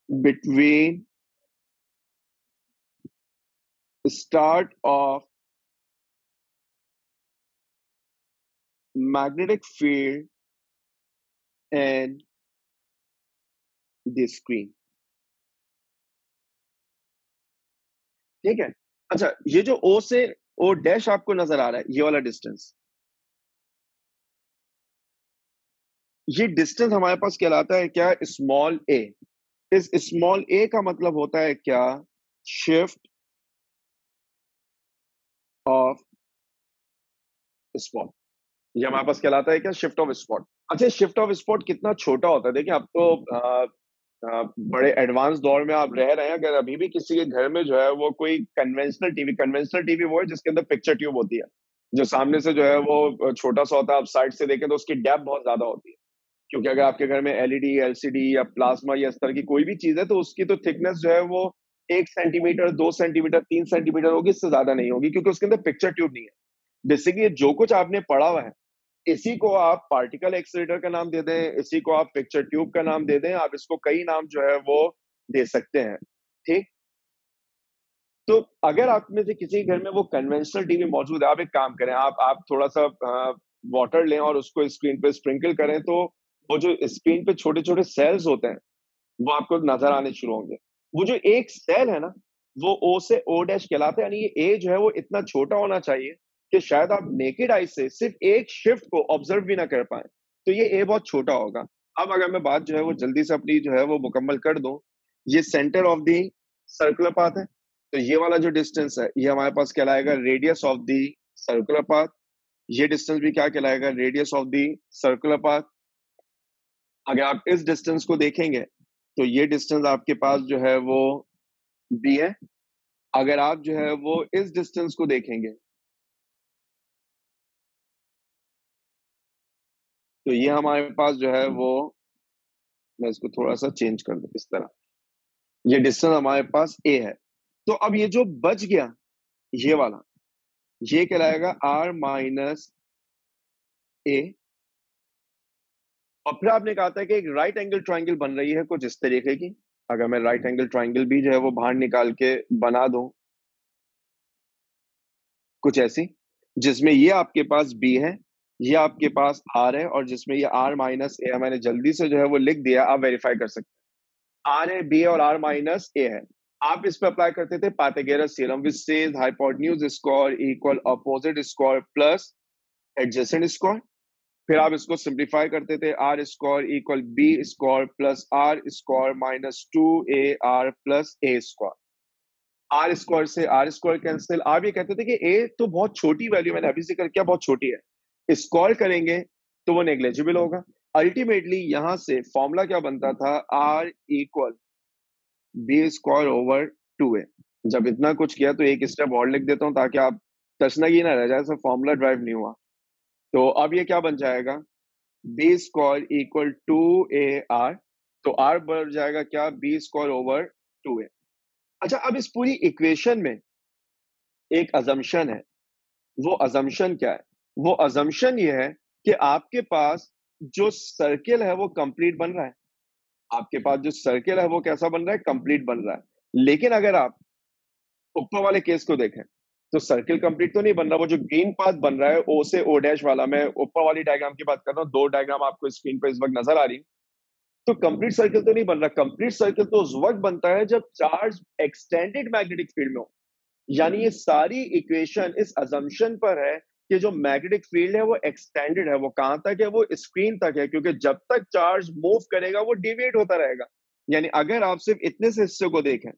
between start of magnetic field and the screen. ठीक है? अच्छा ये जो ओ से ओ डैश आपको नज़र आ रहा है, ये वाला डिस्टेंस ये डिस्टेंस हमारे पास कहलाता है क्या? स्मॉल ए इस स्मॉल ए का मतलब होता है क्या? शिफ्ट ऑफ़ स्पॉट ये हमारे पास कहलाता है क्या? शिफ्ट ऑफ़ स्पॉट अच्छा शिफ्ट ऑफ़ स्पॉट कितना छोटा होता है? देखिए आप तो आ, आ, बड़े एडवांस दौर में आप रह रहे हैं अगर अभी भी किसी के घर में जो है वो कोई कन्वेंशनल टीवी कन्वेंशनल टीवी वो है जिसके अंदर पिक्चर ट्यूब होती है जो सामने से जो है वो छोटा सा होता है आप साइड से देखें तो उसकी डेप बहुत ज़्यादा होती है। क्योंकि अगर आपके घर में एलईडी एलसीडी या प्लाज्मा या इस तरह की कोई भी चीज़ है तो उसकी तो थिकनेस जो है वो एक सेंटीमीटर दो सेंटीमीटर तीन सेंटीमीटर होगी इससे ज़्यादा नहीं होगी क्योंकि उसके अंदर पिक्चर ट्यूब नहीं है। बेसिकली जो कुछ आपने पढ़ा हुआ है इसी को आप पार्टिकल एक्सीटर का नाम दे दें, इसी को आप पिक्चर ट्यूब का नाम दे दें, आप इसको कई नाम जो है वो दे सकते हैं, ठीक? तो अगर आप में से किसी घर में वो कन्वेंशनल टीवी मौजूद है, आप एक काम करें, आप आप थोड़ा सा वाटर लें और उसको स्क्रीन पे स्प्रिंकल करें तो वो जो स्क्रीन पे छोटे छोटे सेल्स होते हैं, वो आपको नज़र आने शुरू होंगे। वो जो एक सेल है ना, वो ओ से ओ डैश कहलाता है, यानी ये ए जो है वो इतना छोटा होना चाहिए कि शायद आप नेकेड आई से सिर्फ़ एक शिफ्ट को ऑब्ज़र्व भी ना कर पाए। तो ये ए बहुत छोटा होगा। अब अगर मैं बात जो है वो जल्दी से अपनी जो है वो मुकम्मल कर दूँ, ये centre of the circular path है। तो ये वाला जो डिस्टेंस है, ये हमारे पास कहलाएगा radius of the circular path ये डिस्टेंस भी क्या कहलाएगा? Radius of the circular path अगर आप इस डिस्टेंस को देखेंगे तो ये डिस्टेंस आपके पास जो है वो बी है। अगर आप जो है वो इस डिस्टेंस को देखेंगे तो ये हमारे पास जो है वो मैं इसको थोड़ा सा चेंज कर दू इस तरह। ये डिस्टेंस हमारे पास ए है। तो अब ये जो बच गया ये वाला ये कहलाएगा आर माइनस ए और फिर आपने कहा था कि एक राइट एंगल ट्राइंगल बन रही है कुछ इस तरीके की। अगर मैं राइट एंगल ट्राइंगल भी जो है वो बाहर निकाल के बना दूँ। कुछ ऐसी जिसमें ये आपके पास बी है। ये आपके पास आर है और जिसमें ये आर माइनस ए है। मैंने जल्दी से जो है वो लिख दिया, आप वेरीफाई कर सकते हैं। आर है बी और आर माइनस ए है। आप इस पर अप्लाई करते थे Pythagoras theorem which says hypotenuse square equal opposite square plus adjacent square फिर आप इसको सिंप्लीफाई करते थे R square equal B square plus R square minus two A R plus A square R square से R square cancel आप ये कहते थे कि ए तो बहुत छोटी वैल्यू मैंने अभी ज़िक्र किया, बहुत छोटी है। स्कॉल करेंगे तो वो नेग्लेजिबल होगा। अल्टीमेटली यहाँ से फॉर्मूला क्या बनता था? R equal B square over two A जब इतना कुछ किया तो एक स्टेप और लिख देता हूँ ताकि आप तशनगी ना रह जाए सब फॉर्मूला ड्राइव नहीं हुआ। तो अब ये क्या बन जाएगा? B square equal two A R तो आर बढ़ जाएगा क्या? B square over two A अच्छा अब इस पूरी इक्वेशन में एक अजम्पन है। वो अजम्पन क्या है? वो अजम्पन ये है कि आपके पास जो सर्किल है वो कंप्लीट बन रहा है। आपके पास जो सर्किल है वो कैसा बन रहा है? कंप्लीट बन रहा है। लेकिन अगर आप ऊपर वाले केस को देखें तो सर्किल कंप्लीट तो नहीं बन रहा, वो जो ग्रीन पाथ बन रहा है ओ से ओ डैश वाला, मैं ऊपर वाली डायग्राम की बात कर रहा हूँ, दो डायग्राम आपको स्क्रीन पर इस वक्त नज़र आ रही तो कंप्लीट सर्किल तो नहीं बन रहा कंप्लीट सर्किल तो उस वक्त बनता है जब चार्ज एक्सटेंडेड मैग्नेटिक फ़ील्ड में हो। यानी ये सारी इक्वेशन इस अजम्पन पर है कि जो मैग्नेटिक फ़ील्ड है वो एक्सटेंडेड है, वो कहाँ तक है, वो स्क्रीन तक है, क्योंकि जब तक चार्ज मूव करेगा, वो डिवेट होता रहेगा। यानी अगर आप सिर्फ़ इतने से हिस्से को देखें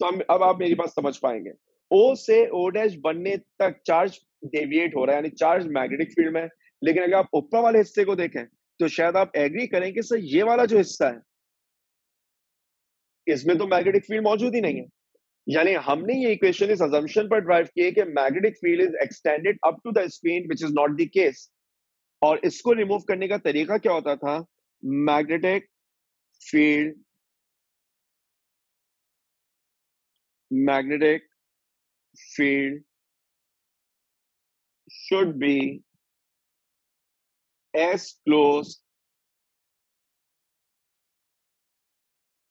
तो हम, अब आप मेरी बात समझ पाएँगे। ओ से ओ डैश बनने तक चार्ज डेविएट हो रहा है, यानी चार्ज मैग्नेटिक फ़ील्ड में लेकिन अगर आप ऊपर वाले हिस्से को देखें तो शायद आप एग्री करें कि सर, ये वाला जो हिस्सा है, इसमें तो मैग्नेटिक फ़ील्ड मौजूद ही नहीं है। यानी हमने ये इक्वेशन इस अजम्पशन पर ड्राइव किए कि magnetic field is extended up to the screen which is not the case और इसको रिमूव करने का तरीका क्या होता था? Magnetic field magnetic field should be as close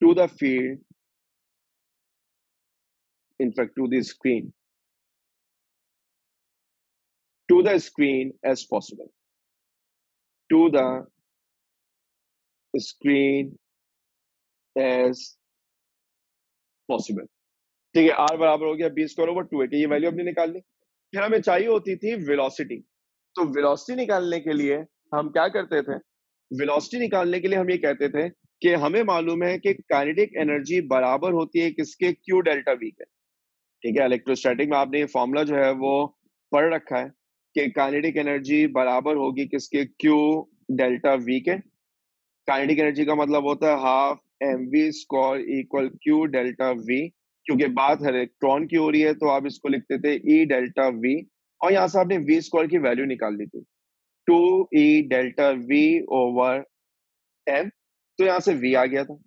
to the field in fact, to the screen. To the screen as possible. To the screen as possible. ठीक है आर बराबर हो गया B square over two eighty ये value हमने निकाल ली। फिर हमें चाहिए होती थी वेलोसिटी तो वेलोसिटी निकालने के लिए हम क्या करते थे? वेलोसिटी निकालने के लिए हम ये कहते थे कि हमें मालूम है कि काइनेटिक एनर्जी बराबर होती है किसके? क्यू डेल्टा वी के। ठीक है इलेक्ट्रोस्टैटिक में आपने ये फॉर्मूला जो है वो पढ़ रखा है कि काइनेटिक एनर्जी बराबर होगी किसके? क्यू डेल्टा वी के। काइनेटिक एनर्जी का मतलब होता है half M V square equal Q delta V क्योंकि बात इलेक्ट्रॉन की हो रही है तो आप इसको लिखते थे ई डेल्टा वी और यहाँ से आपने वी स्क्वायर की वैल्यू निकाल ली थी। Two E delta V over M तो यहाँ से वी आ गया था।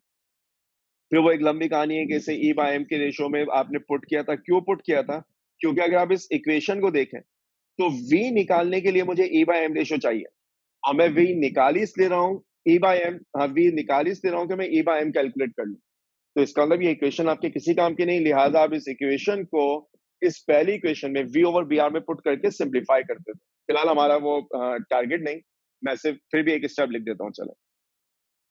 फिर वो एक लंबी कहानी है कि इसे ई बाय एम के रेशो में आपने पुट किया था। क्यों पुट किया था? क्योंकि अगर आप इस इक्वेशन को देखें तो वी निकालने के लिए मुझे ई बाय एम रेशो चाहिए। और मैं वी निकाल ही इसलिए रहा हूँ ई बाय एम हाँ वी निकाल ही इसलिए रहा हूँ कि मैं ई बाय एम कैलकुलेट कर लूँ। तो इसका मतलब ये इक्वेशन आपके किसी काम की नहीं, लिहाजा आप इस इक्वेशन को इस पहली इक्वेशन में वी ओवर बी आर में पुट करके सिंप्लीफाई करते थे। फ़िलहाल हमारा वो टारगेट नहीं, मैं सिर्फ़, फिर भी एक स्टेप लिख देता हूँ, चले।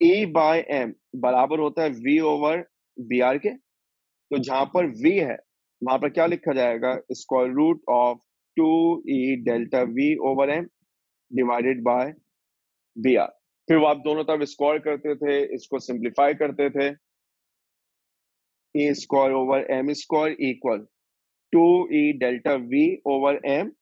ए बाय एम बराबर होता है वी ओवर बी आर के। तो जहाँ पर वी है, वहाँ पर क्या लिखा जाएगा? Square root of two E delta V over M divided by B R फिर वो आप दोनों तरफ़ स्क्वायर करते थे, इसको सिंप्लीफाई करते थे। A square over M square equal two E delta V over M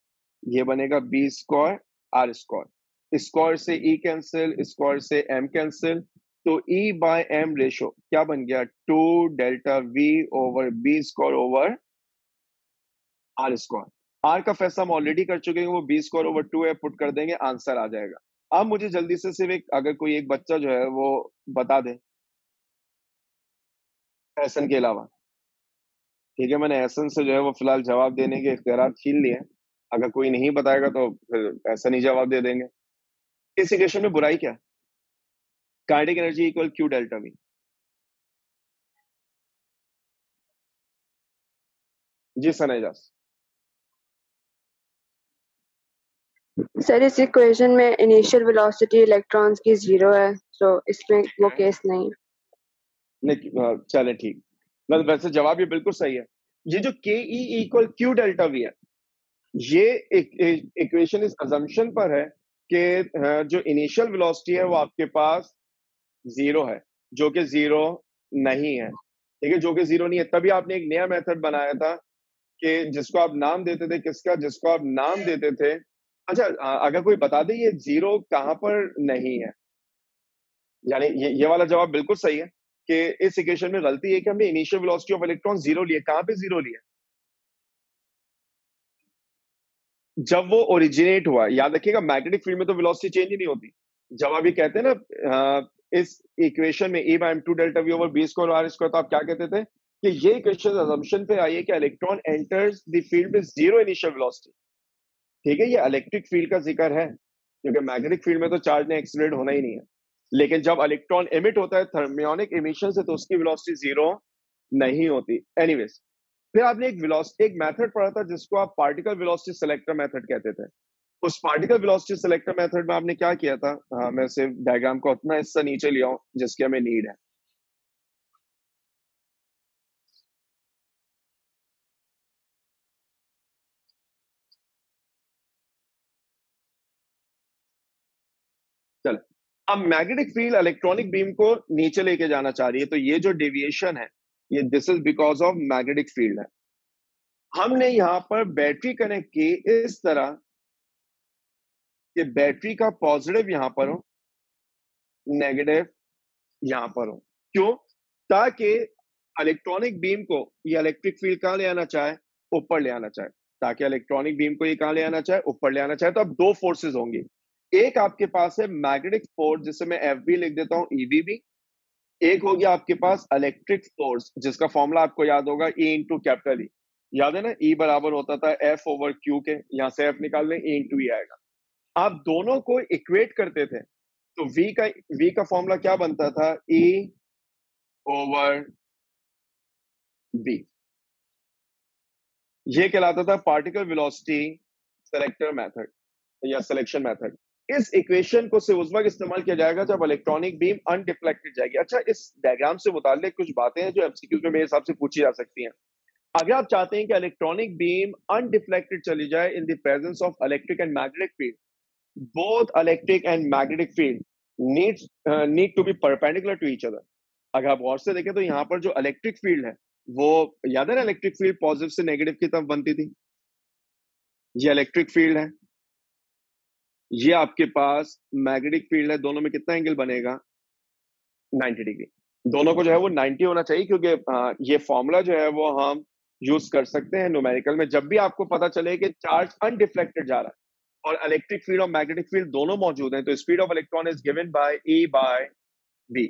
ये बनेगा B square R square square से ई कैंसिल स्क्वायर से एम कैंसिल तो ई बाय एम रेशो क्या बन गया? Two delta V over B square over R square R का फैसला हम ऑलरेडी कर चुके हैं, वो बी स्क्वायर ओवर टू है पुट कर देंगे आंसर आ जाएगा। अब मुझे जल्दी से सिर्फ़ एक, अगर कोई एक बच्चा जो है, वो बता दे। एसन के अलावा। ठीक है, मैंने एसन से जो है, वो फ़िलहाल जवाब देने के इख्तियार छीन लिए अगर कोई नहीं बताएगा तो फिर ऐसा नहीं जवाब दे देंगे। इस इक्वेशन में बुराई क्या cardiac energy equal Q delta V जी सनेजास सर इस इक्वेशन में इनिशियल वेलोसिटी इलेक्ट्रॉन्स की ज़ीरो है सो इसमें वो केस नहीं नहीं चले ठीक। मतलब वैसे जवाब ये बिल्कुल सही है। ये जो K E equal Q delta V है ये इक्वेशन इस अजम्पशन पर है कि जो इनिशियल वेलोसिटी है वो आपके पास ज़ीरो है, जो कि ज़ीरो नहीं है। ठीक है? जो कि ज़ीरो नहीं है। तभी आपने एक नया मेथड बनाया था कि जिसको आप नाम देते थे। किसका? जिसको आप नाम देते थे। अच्छा अगर कोई बता दे ये ज़ीरो कहाँ पर नहीं है? यानी ये ये वाला जवाब बिल्कुल सही है कि इस इक्वेशन में गलती है कि हमने initial velocity of electron zero लिए कहाँ पे ज़ीरो लिया जब वो ओरिजिनेट हुआ, याद रखिएगा मैग्नेटिक फ़ील्ड में तो वेलोसिटी चेंज ही नहीं होती। जब आप ये कहते हैं ना इस इक्वेशन में A by two delta V over B square R square तो आप क्या कहते थे? कि ये इक्वेशन अजम्पशन पे आई है कि electron enters the field with zero initial velocity ठीक है, ये इलेक्ट्रिक फ़ील्ड का ज़िक्र है, क्योंकि मैग्नेटिक फ़ील्ड में तो चार्ज ने एक्सलेट होना ही नहीं है। लेकिन जब इलेक्ट्रॉन एमिट होता है थर्मियोनिक इमिशन से तो उसकी वेलोसिटी ज़ीरो नहीं होती। एनीवेज फिर आपने एक एक मेथड पढ़ा था जिसको आप पार्टिकल वेलोसिटी सिलेक्टर मेथड कहते थे। उस पार्टिकल वेलोसिटी सिलेक्टर मेथड में आपने क्या किया था? हाँ मैं सिर्फ़ डायग्राम का उतना हिस्सा नीचे लिया जिसकी हमें नीड है। चल। अब मैग्नेटिक फ़ील्ड इलेक्ट्रॉनिक बीम को नीचे लेके जाना चाह रही है तो ये जो डेविएशन है ये this is because of magnetic field है। हमने यहाँ पर बैटरी कनेक्ट की इस तरह कि बैटरी का पॉजिटिव यहाँ पर हो नेगेटिव यहाँ पर हो। क्यों? ताकि इलेक्ट्रॉनिक बीम को ये इलेक्ट्रिक फ़ील्ड कहाँ ले आना चाहे? ऊपर ले आना चाहे। ताकि इलेक्ट्रॉनिक बीम को ये कहाँ ले आना चाहे? ऊपर ले आना चाहे। तो अब दो फोर्सेस होंगे। एक आपके पास है मैग्नेटिक फोर्स जिसे मैं एफ़ बी लिख देता हूँ ईवीबी एक हो गया आपके पास इलेक्ट्रिक फोर्स जिसका फॉर्मूला आपको याद होगा ई इंटू कैपिटल ई याद है ना? ई बराबर होता था एफ़ ओवर क्यू के, यहाँ से एफ़ निकाल लें ई इंटू ई आएगा। आप दोनों को इक्वेट करते थे तो v का v का फॉर्मूला क्या बनता था? E over b. ये कहलाता था पार्टिकल वेलोसिटी सेलेक्टर मेथड या सिलेक्शन मेथड इस इक्वेशन को सिर्फ़ उस वक्त इस्तेमाल किया जाएगा जब इलेक्ट्रॉनिक बीम अनडिफ्लेक्टेड जाएगी। अच्छा इस डायग्राम से मुतालिक कुछ बातें हैं जो एमसीक्यू में मेरे हिसाब से पूछी जा सकती हैं। अगर आप चाहते हैं कि इलेक्ट्रॉनिक बीम अनडिफ्लेक्टेड चली जाए in the presence of electric and magnetic field electric and magnetic field needs uh, need to be perpendicular to each other अगर आप गौर से देखें तो यहाँ पर जो इलेक्ट्रिक फ़ील्ड है वो याद है ना इलेक्ट्रिक फ़ील्ड पॉजिटिव से नेगेटिव की तरफ़ बनती थी? ये इलेक्ट्रिक फ़ील्ड है। ये आपके पास मैग्नेटिक फ़ील्ड है दोनों में कितना एंगल बनेगा? 90 डिग्री। दोनों को जो है वो 90 होना चाहिए क्योंकि ये फॉर्मूला जो है वो हम यूज़ कर सकते हैं न्यूमेरिकल में। जब भी आपको पता चले कि चार्ज अनडिफ्लेक्टेड जा रहा है और इलेक्ट्रिक फ़ील्ड और मैग्नेटिक फ़ील्ड दोनों मौजूद हैं तो speed of electron is given by A by B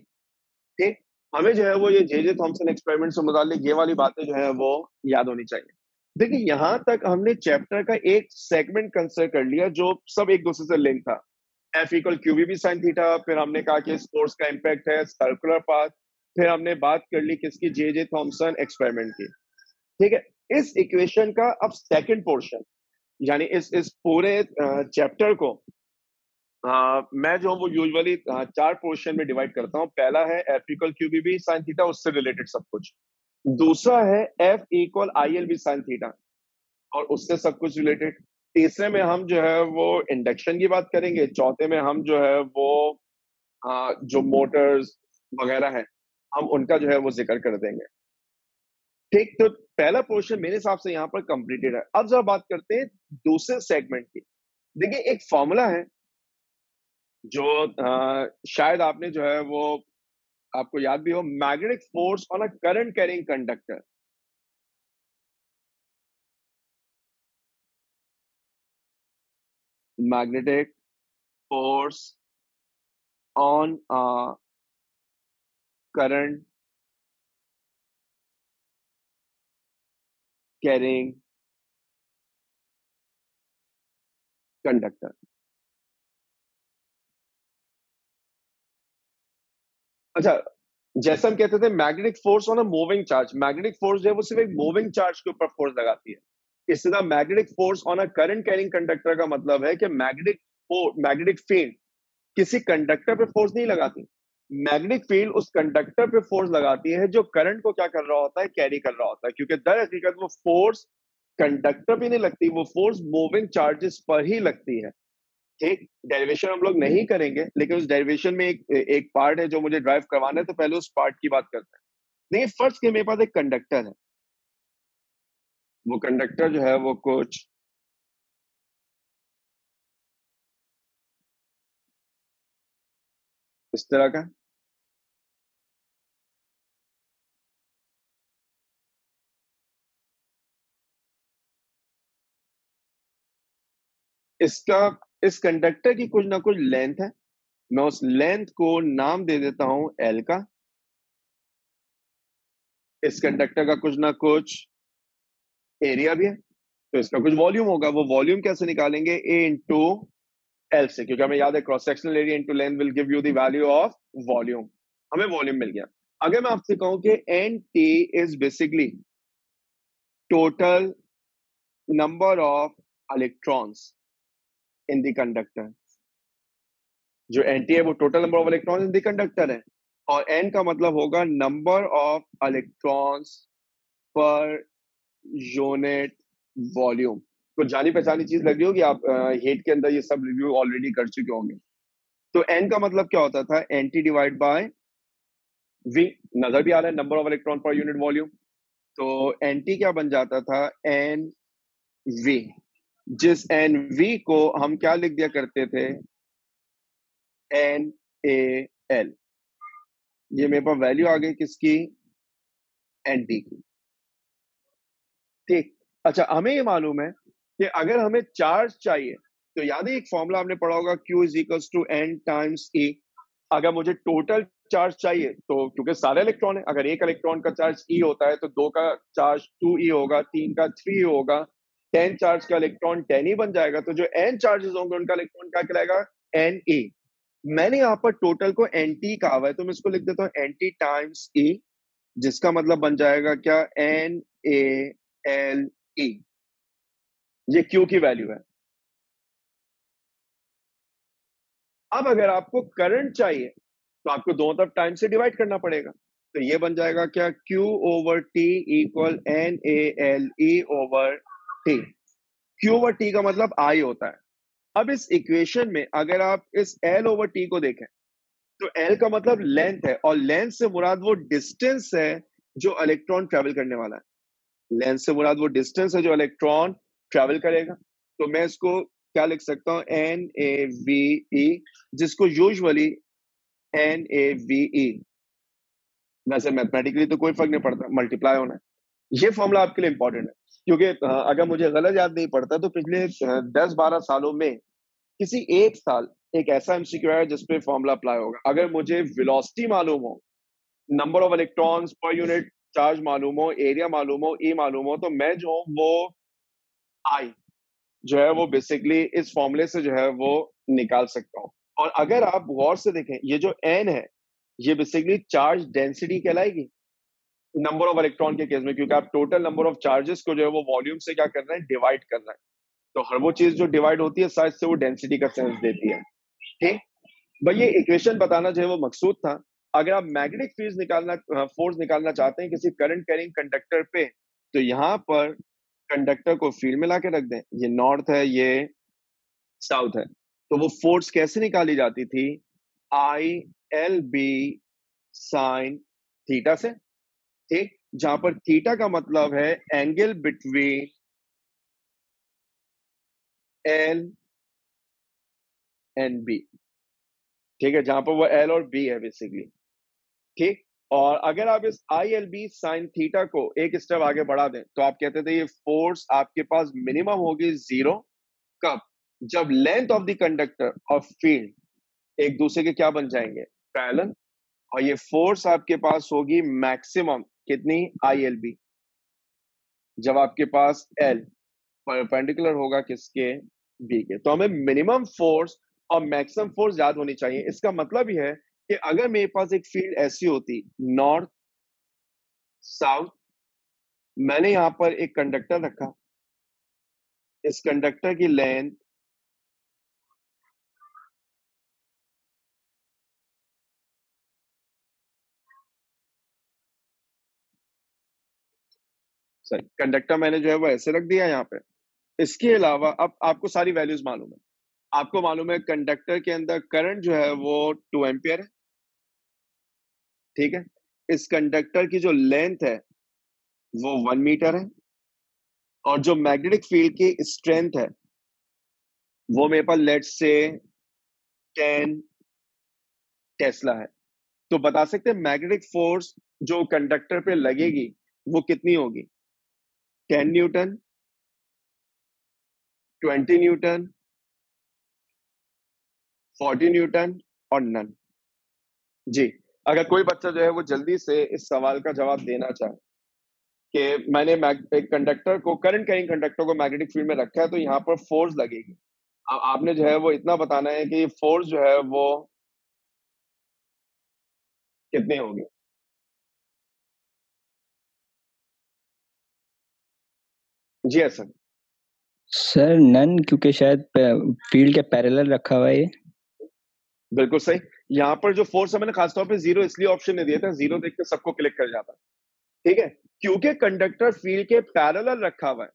ठीक? हमें जो है वो ये जे जे थॉमसन एक्सपेरिमेंट से मुतालिक ये वाली बातें जो है वो याद होनी चाहिए। देखिए यहाँ तक हमने चैप्टर का एक सेगमेंट कंसिडर कर लिया जो सब एक दूसरे से लिंक था। F equal Q B sine theta फिर हमने कहा कि स्पोर्ट्स का इम्पैक्ट है सर्कुलर पाथ फिर हमने बात कर ली किसकी जे जे थॉमसन एक्सपेरिमेंट की। ठीक है इस इक्वेशन का अब सेकंड पोर्शन यानी इस इस पूरे चैप्टर को आ, मैं जो वो यूजुअली चार पोर्शन में डिवाइड करता हूँ। पहला है F equal Q B B sine theta उससे रिलेटेड सब कुछ। दूसरा है F equal I L B sine theta और उससे सब कुछ रिलेटेड तीसरे में हम जो है वो इंडक्शन की बात करेंगे चौथे में हम जो है वो आ, जो मोटर्स वगैरह है हम उनका जो है वो ज़िक्र कर देंगे। ठीक तो पहला पोर्शन मेरे हिसाब से यहाँ पर कंप्लीटेड है। अब जब बात करते हैं दूसरे सेगमेंट की। देखिए एक फॉर्मूला है जो आ, शायद आपने जो है वो आपको याद भी हो magnetic force on a current carrying conductor magnetic force on a current carrying conductor. अच्छा जैसा हम कहते थे magnetic force on a moving charge magnetic force जो है वो सिर्फ़ एक मूविंग चार्ज के ऊपर फोर्स लगाती है। इसी तरह magnetic force on a current carrying conductor का मतलब है कि मैग्नेटिक मैग्नेटिक फ़ील्ड किसी कंडक्टर पे फोर्स नहीं लगाती। मैग्नेटिक फ़ील्ड उस कंडक्टर पे फोर्स लगाती है जो करंट को क्या कर रहा होता है कैरी कर रहा होता है, क्योंकि दर हकीकत वो फोर्स कंडक्टर पे नहीं लगती, वो फोर्स मूविंग चार्जेस पर ही लगती है। ठीक डेरिवेशन हम लोग नहीं करेंगे, लेकिन उस डेरिवेशन में एक एक पार्ट है जो मुझे ड्राइव करवाना है तो पहले उस पार्ट की बात करते हैं। देखिए फ़र्स्ट के मेरे पास एक कंडक्टर है। वो कंडक्टर जो है वो कुछ इस तरह का। इसका इस कंडक्टर की कुछ ना कुछ लेंथ है। मैं उस लेंथ को नाम दे देता हूँ एल का। इस कंडक्टर का कुछ ना कुछ एरिया भी है। तो इसका कुछ वॉल्यूम होगा। वो वॉल्यूम कैसे निकालेंगे? ए इंटू एल से। क्योंकि हमें याद है cross sectional area into length will give you the value of volume. हमें वॉल्यूम मिल गया। अगर मैं आपसे कहूँ कि N T is basically total number of electrons in the conductor जो एन टी है, वो total number of electron in the conductor है। और एन का मतलब होगा number of electrons per unit volume कुछ जानी पहचानी चीज़ लगी होगी, आप हेट के अंदर ये सब रिव्यू ऑलरेडी कर चुके होंगे। तो एन का मतलब क्या होता था? N T divide by V नज़र भी आ रहा है number of electron per unit volume तो एन टी क्या बन जाता था? एन वी जिस एन वी को हम क्या लिख दिया करते थे? एन ए एल ये मेरे पास वैल्यू आ गई किसकी? एन टी की। ठीक। अच्छा हमें ये मालूम है कि अगर हमें चार्ज चाहिए तो याद है एक फॉर्मूला आपने पढ़ा होगा, Q is equals to N times E अगर मुझे टोटल चार्ज चाहिए तो क्योंकि सारे इलेक्ट्रॉन है, अगर एक इलेक्ट्रॉन का चार्ज ई होता है तो दो का चार्ज टू ई होगा, तीन का थ्री होगा टेन चार्ज का इलेक्ट्रॉन टेन ही बन जाएगा तो जो एन चार्जेस होंगे, उनका इलेक्ट्रॉन क्या कहलाएगा? एन ई मैंने यहाँ पर टोटल को एन टी कहा हुआ है तो मैं इसको लिख देता हूँ एन टी टाइम्स ई जिसका मतलब बन जाएगा क्या? एन ए एल ई ये क्यू की वैल्यू है। अब अगर आपको करंट चाहिए तो आपको दोनों तरफ़ टाइम से डिवाइड करना पड़ेगा। तो ये बन जाएगा क्या? Q over T equal N A L E over T Q over T का मतलब आई होता है। अब इस इक्वेशन में अगर आप इस एल ओवर टी को देखें तो एल का मतलब लेंथ है और लेंथ से मुराद वो डिस्टेंस है जो इलेक्ट्रॉन ट्रेवल करने वाला है। लेंथ से मुराद वो डिस्टेंस है जो इलेक्ट्रॉन ट्रेवल करेगा। तो मैं इसको क्या लिख सकता हूँ? एन ए वी ई जिसको usually N A V E वैसे मैथमेटिकली तो कोई फ़र्क नहीं पड़ता मल्टीप्लाई होना है। ये फॉर्मूला आपके लिए इंपॉर्टेंट है। क्योंकि अगर मुझे गलत याद नहीं पड़ता तो पिछले दस बारह सालों में किसी एक साल एक ऐसा एमसीक्यू है जिसपे फॉर्मूला अप्लाई होगा। अगर मुझे वेलोसिटी मालूम हो number of electrons per unit charge मालूम हो एरिया मालूम हो ई मालूम हो तो मैं जो हूँ वो आई जो है वो बेसिकली इस फॉर्मूले से जो है वो निकाल सकता हूँ। और अगर आप गौर से देखें, ये जो एन है, ये बेसिकली चार्ज डेंसिटी कहलाएगी। नंबर ऑफ़ इलेक्ट्रॉन के केस में, क्योंकि आप टोटल नंबर ऑफ़ चार्जेस को जो है वो वॉल्यूम से क्या कर रहे हैं डिवाइड कर रहे हैं। तो हर वो चीज़ जो डिवाइड होती है साइज़ से वो डेंसिटी का सेंस देती है। ठीक? भाई ये इक्वेशन बताना जो है वो मकसूद था। अगर आप मैग्नेटिक फ़ील्ड निकालना फोर्स निकालना चाहते हैं किसी करंट कैरिंग कंडक्टर पे तो यहाँ पर कंडक्टर को फ़ील्ड में ला के रख दें। ये नॉर्थ है, ये साउथ है। तो वो फोर्स कैसे निकाली जाती थी? I L B sine theta से। ठीक जहाँ पर थीटा का मतलब है angle between L and B. ठीक है, जहाँ पर वो एल और बी है बेसिकली ठीक? और अगर आप इस I L B sine theta को एक स्टेप आगे बढ़ा दें तो आप कहते थे ये फोर्स आपके पास मिनिमम होगी ज़ीरो कब? जब length of the conductor of field एक दूसरे के क्या बन जाएँगे? पैलन और ये फोर्स आपके पास होगी मैक्सिमम कितनी? आई एल बी जब आपके पास एल परपेंडिकुलर होगा किसके? बी के। तो हमें मिनिमम फोर्स और मैक्सिमम फोर्स याद होनी चाहिए। इसका मतलब यह है कि अगर मेरे पास एक फ़ील्ड ऐसी होती नॉर्थ साउथ मैंने यहाँ पर एक कंडक्टर रखा। इस कंडक्टर की लेंथ सही। कंडक्टर मैंने जो है वो ऐसे रख दिया यहाँ पे। इसके अलावा अब आपको सारी वैल्यूज़ मालूम है। आपको मालूम है कंडक्टर के अंदर करंट जो है वो टू एम्पियर है। ठीक है? इस कंडक्टर की जो लेंथ है, वो वन मीटर है। और जो मैग्नेटिक फ़ील्ड की स्ट्रेंथ है, वो मेरे पास लेट से टेन टेस्ला है। तो बता सकते हैं मैग्नेटिक फोर्स जो कंडक्टर पे लगेगी, वो कितनी होगी? Ten newton, twenty newton, forty newton और नन। जी, अगर कोई बच्चा जो है वो जल्दी से इस सवाल का जवाब देना चाहे कि मैंने एक कंडक्टर को, करंट कैरिंग कंडक्टर को मैग्नेटिक फ़ील्ड में रखा है तो यहाँ पर फोर्स लगेगी। अब आपने जो है वो इतना बताना है कि फोर्स जो है वो कितनी होगी? जी सर। सर नन क्योंकि शायद फ़ील्ड के पैरेलल रखा हुआ है ये। बिल्कुल सही। यहाँ पर जो फोर्स है मैंने खासतौर पे ज़ीरो इसलिए ऑप्शन नहीं दिया था ज़ीरो देख के सबको क्लिक कर जाता। ठीक है? क्योंकि कंडक्टर फ़ील्ड के पैरेलल रखा हुआ है।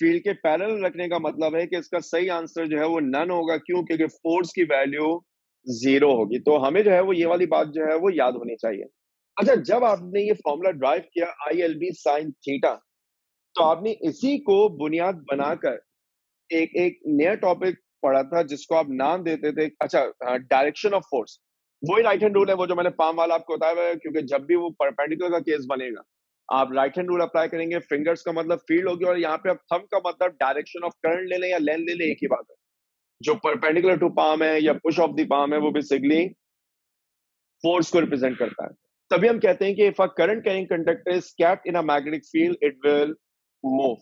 फ़ील्ड के पैरेलल रखने का मतलब है कि इसका सही आंसर जो है वो नन होगा। क्यों? क्योंकि फोर्स की वैल्यू ज़ीरो होगी। तो हमें जो है वो ये वाली बात जो है वो याद होनी चाहिए। अच्छा जब आपने ये फॉर्मूला ड्राइव किया I L B sine theta तो आपने इसी को बुनियाद बनाकर एक एक नया टॉपिक पढ़ा था, जिसको आप नाम देते थे अच्छा डायरेक्शन ऑफ़ फोर्स वही राइट हैंड रूल है, वो जो मैंने पाम वाला आपको बताया क्योंकि जब भी वो परपेंडिकुलर का केस बनेगा, आप राइट हैंड रूल अप्लाई करेंगे फिंगर्स का मतलब फ़ील्ड होगी, और यहाँ पे आप थम का मतलब डायरेक्शन ऑफ़ करंट ले लें या लेंथ ले लें, एक ही बात है। जो परपेंडिकुलर टू पाम है या पुश ऑफ़ दी पाम है, वो बेसिकली फोर्स को रिप्रेजेंट करता है। तभी हम कहते हैं कि if a current carrying conductor is kept in a magnetic field it will move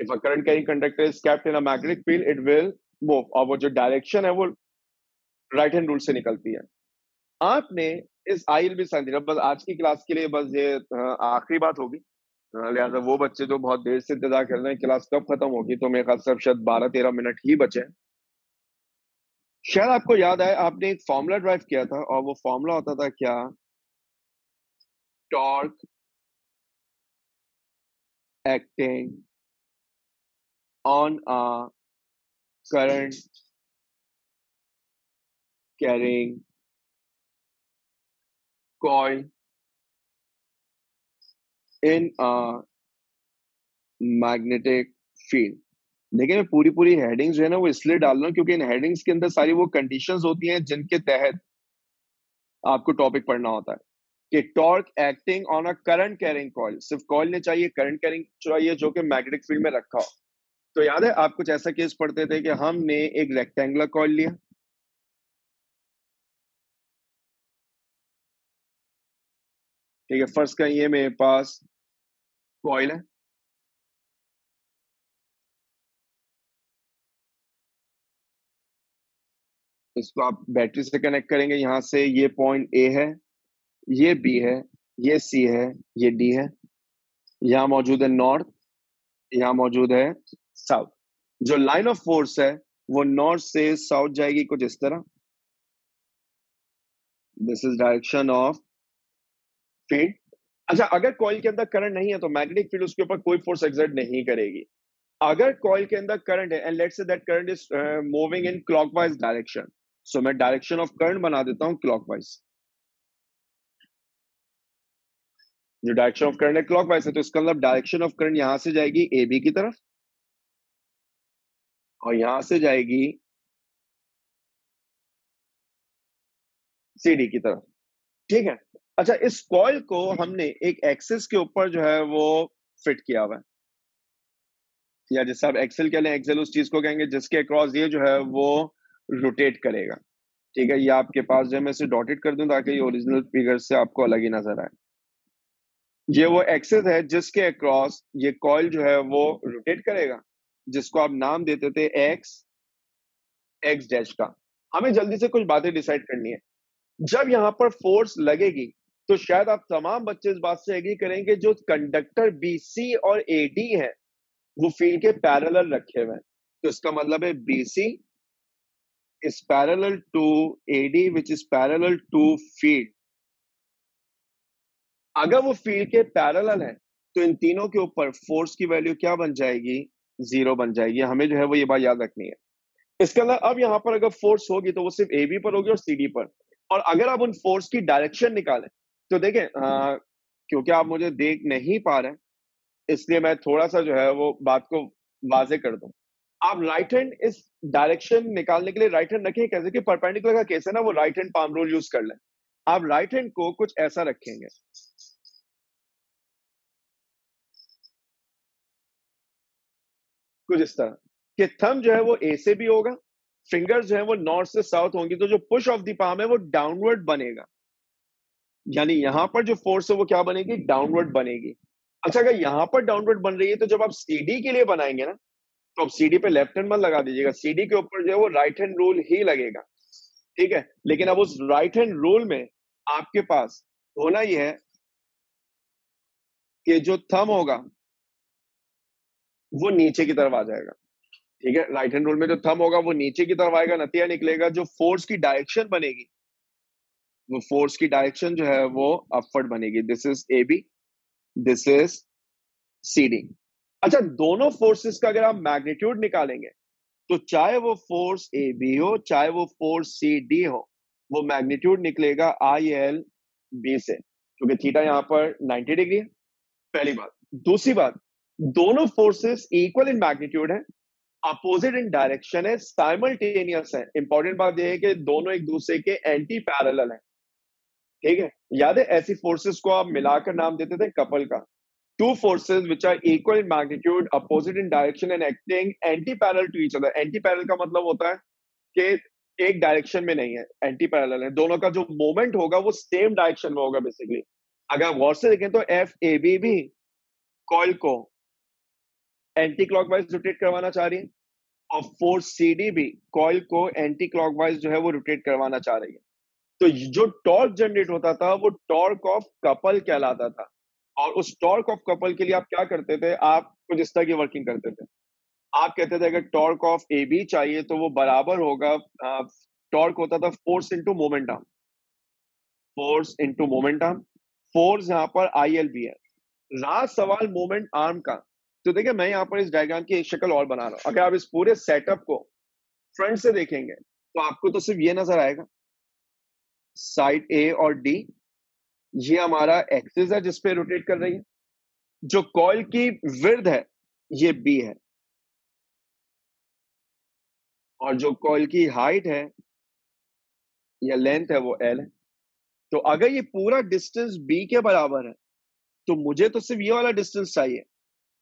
if a current carrying conductor is kept in a magnetic field it will move और वो जो डायरेक्शन है वो राइट हैंड रूल से निकलती है। आपने इस आई एल बी साइन बस आज की क्लास के लिए बस ये आखिरी बात होगी। लिहाजा वो बच्चे जो बहुत देर से इंतज़ार कर रहे हैं क्लास कब खत्म होगी तो मेरे ख्याल से शायद बारह तेरह मिनट ही बचे हैं। शायद आपको याद आए आपने एक फॉर्मूला ड्राइव किया था और वो फॉर्मूला होता था क्या? Torque acting on a current carrying coil in a magnetic field. देखिए, मैं पूरी पूरी हेडिंग्स जो है ना, वो इसलिए डाल रहा हूँ क्योंकि इन हेडिंग्स के अंदर सारी वो कंडीशंस होती हैं जिनके तहत आपको टॉपिक पढ़ना होता है। कि torque acting on a current carrying coil सिर्फ़ कॉइल ने चाहिए करंट कैरिंग चाहिए जो कि मैग्नेटिक फ़ील्ड में रखा हो। तो याद है, आप कुछ ऐसा केस पढ़ते थे कि हमने एक रेक्टेंगुलर कॉइल लिया। ठीक है फ़र्स्ट का ये मेरे पास कॉइल है। इसको आप बैटरी से कनेक्ट करेंगे, यहाँ से ये पॉइंट ए है। ये बी है, ये सी है, ये डी है। यहाँ मौजूद है नॉर्थ यहाँ मौजूद है साउथ जो लाइन ऑफ़ फोर्स है, वो नॉर्थ से साउथ जाएगी कुछ इस तरह। This is direction of field अच्छा अगर कॉइल के अंदर करंट नहीं है तो मैग्नेटिक फ़ील्ड उसके ऊपर कोई फोर्स एग्जर्ट नहीं करेगी। अगर कॉइल के अंदर करंट है and let's say that current is moving in clockwise direction so मैं डायरेक्शन ऑफ़ करंट बना देता हूँ क्लॉकवाइज जो डायरेक्शन ऑफ़ करंट है क्लॉकवाइज है तो इसका मतलब डायरेक्शन ऑफ़ करंट यहाँ से जाएगी ए बी की तरफ़ और यहाँ से जाएगी सी डी की तरफ़। ठीक है? अच्छा इस कॉइल को हमने एक एक्सेस के ऊपर जो है वो फिट किया हुआ है। या जैसे आप एक्सेल कह लें एक्सेल उस चीज़ को कहेंगे जिसके अक्रॉस ये जो है वो रोटेट करेगा। ठीक है? ये आपके पास जो है, मैं इसे डॉटेड कर दूँ ताकि ये ओरिजिनल फिगर से आपको अलग ही नज़र आए। ये वो एक्सेस है जिसके अक्रॉस ये कॉइल जो है वो रोटेट करेगा, जिसको आप नाम देते थे एक्स एक्स डैश का। हमें जल्दी से कुछ बातें डिसाइड करनी है। जब यहाँ पर फोर्स लगेगी तो शायद आप तमाम बच्चे इस बात से एग्री करेंगे, जो कंडक्टर बी सी और एडी है, वो फ़ील्ड के पैरेलल रखे हुए हैं। तो इसका मतलब है B C is parallel to A D which is parallel to field अगर वो फ़ील्ड के पैरल है तो इन तीनों के ऊपर फोर्स की वैल्यू क्या बन जाएगी? ज़ीरो बन जाएगी। हमें जो है वो ये बात याद रखनी है। इसके अंदर अब यहाँ पर अगर फोर्स होगी तो वो सिर्फ़ ए बी पर होगी और सी डी पर। और अगर आप उन फोर्स की डायरेक्शन निकालें तो देखें आ, क्योंकि आप मुझे देख नहीं पा रहे इसलिए मैं थोड़ा सा जो है वो बात को वाजे कर दूँ। आप राइट हैंड इस डायरेक्शन निकालने के लिए राइट हैंड रखें कैसे कि परपेंडिकुलर का केस है ना वो right hand palm rule use कर लें। आप राइट हैंड को कुछ ऐसा रखेंगे। कुछ इस तरह, कि थम जो है वो ए से भी होगा फिंगर्स जो है वो नॉर्थ से साउथ होंगी तो जो पुश ऑफ़ द पाम है वो डाउनवर्ड बनेगा। यानी यहाँ पर जो फोर्स है वो क्या बनेगी? डाउनवर्ड बनेगी। अच्छा अगर यहाँ पर डाउनवर्ड बन रही है तो जब आप सीडी के लिए बनाएँगे ना तो आप सीडी पे लेफ़्ट हैंड मत लगा दीजिएगा। सीडी के ऊपर जो है वो राइट हैंड रूल ही लगेगा। ठीक है? लेकिन अब उस राइट हैंड रूल में आपके पास होना ही है कि जो थम होगा वो नीचे की तरफ़ आ जाएगा। ठीक है? राइट हैंड रूल में जो थम होगा, वो नीचे की तरफ़ आएगा नतिया निकलेगा, जो फोर्स की डायरेक्शन बनेगी। वो फोर्स की डायरेक्शन जो है, वो अपवर्ड बनेगी। This is A B this is C D अच्छा दोनों फोर्सेस का अगर आप मैग्नीट्यूड निकालेंगे तो चाहे वो फोर्स ए बी हो, चाहे वो फोर्स सी डी हो, वो मैग्नीट्यूड निकलेगा आई एल बी से। क्योंकि थीटा यहाँ पर 90 डिग्री है। पहली बात। दूसरी बात दोनों फोर्सेस इक्वल इन मैग्नीट्यूड है अपोजिट इन डायरेक्शन है साइमल्टेनियस है। इंपॉर्टेंट बात यह है कि दोनों एक दूसरे के एंटी पैरल है। ठीक है? याद है ऐसी फोर्सेस को आप मिलाकर नाम देते थे कपल का। Two forces which are equal in magnitude opposite in direction and acting anti parallel to each other anti parallel का मतलब होता है कि एक डायरेक्शन में नहीं है एंटी पैरेलल है। दोनों का जो मोमेंट होगा वो सेम डायरेक्शन में होगा बेसिकली अगर गौर से देखें तो एफ़ ए बी भी कॉइल को एंटी क्लॉकवाइज रोटेट करवाना चाह रही है? और फोर्स सी डी भी कॉइल को एंटी क्लॉकवाइज जो है वो रोटेट करवाना चाह रही है। तो जो टॉर्क जनरेट होता था, वो टॉर्क ऑफ़ कपल कहलाता था। और उस टॉर्क ऑफ़ कपल के लिए आप क्या करते थे? आप कुछ इस तरह की वर्किंग करते थे। आप कहते थे, अगर टॉर्क ऑफ़ ए बी चाहिए तो वो बराबर होगा टॉर्क होता था force into momentum force into momentum force यहाँ पर आई एल बी है। रहा सवाल मोमेंट आर्म का। तो देखिए, मैं यहाँ पर इस डायग्राम की एक शक्ल और बना रहा हूँ। अगर आप इस पूरे सेटअप को फ्रंट से देखेंगे तो आपको तो सिर्फ़ ये नज़र आएगा। साइड ए और डी, ये हमारा एक्सिस है जिसपे रोटेट कर रही है। जो कॉइल की विर्द है, ये बी है। और जो कॉइल की हाइट है, या लेंथ है, वो एल है। तो अगर ये पूरा डिस्टेंस बी के बराबर है तो मुझे तो सिर्फ़ ये वाला डिस्टेंस चाहिए।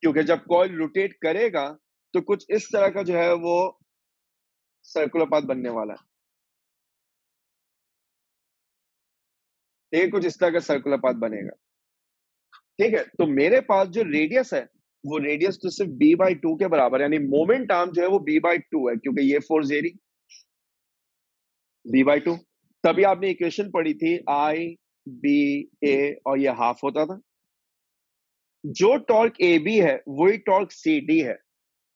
क्योंकि जब कॉइल रोटेट करेगा तो कुछ इस तरह का जो है वो सर्कुलर पाथ बनने वाला है। ठीक है कुछ इस तरह का सर्कुलर पाथ बनेगा। ठीक है तो मेरे पास जो रेडियस है, वो रेडियस तो सिर्फ़ बी बाई टू के बराबर यानी मोमेंट आर्म जो है वो बी बाई टू है, क्योंकि ये फोर्स एरी बी बाई टू तभी आपने इक्वेशन पढ़ी थी आई बी ए और ये हाफ़ होता था। जो टॉर्क ए बी है, वही टॉर्क सी डी है।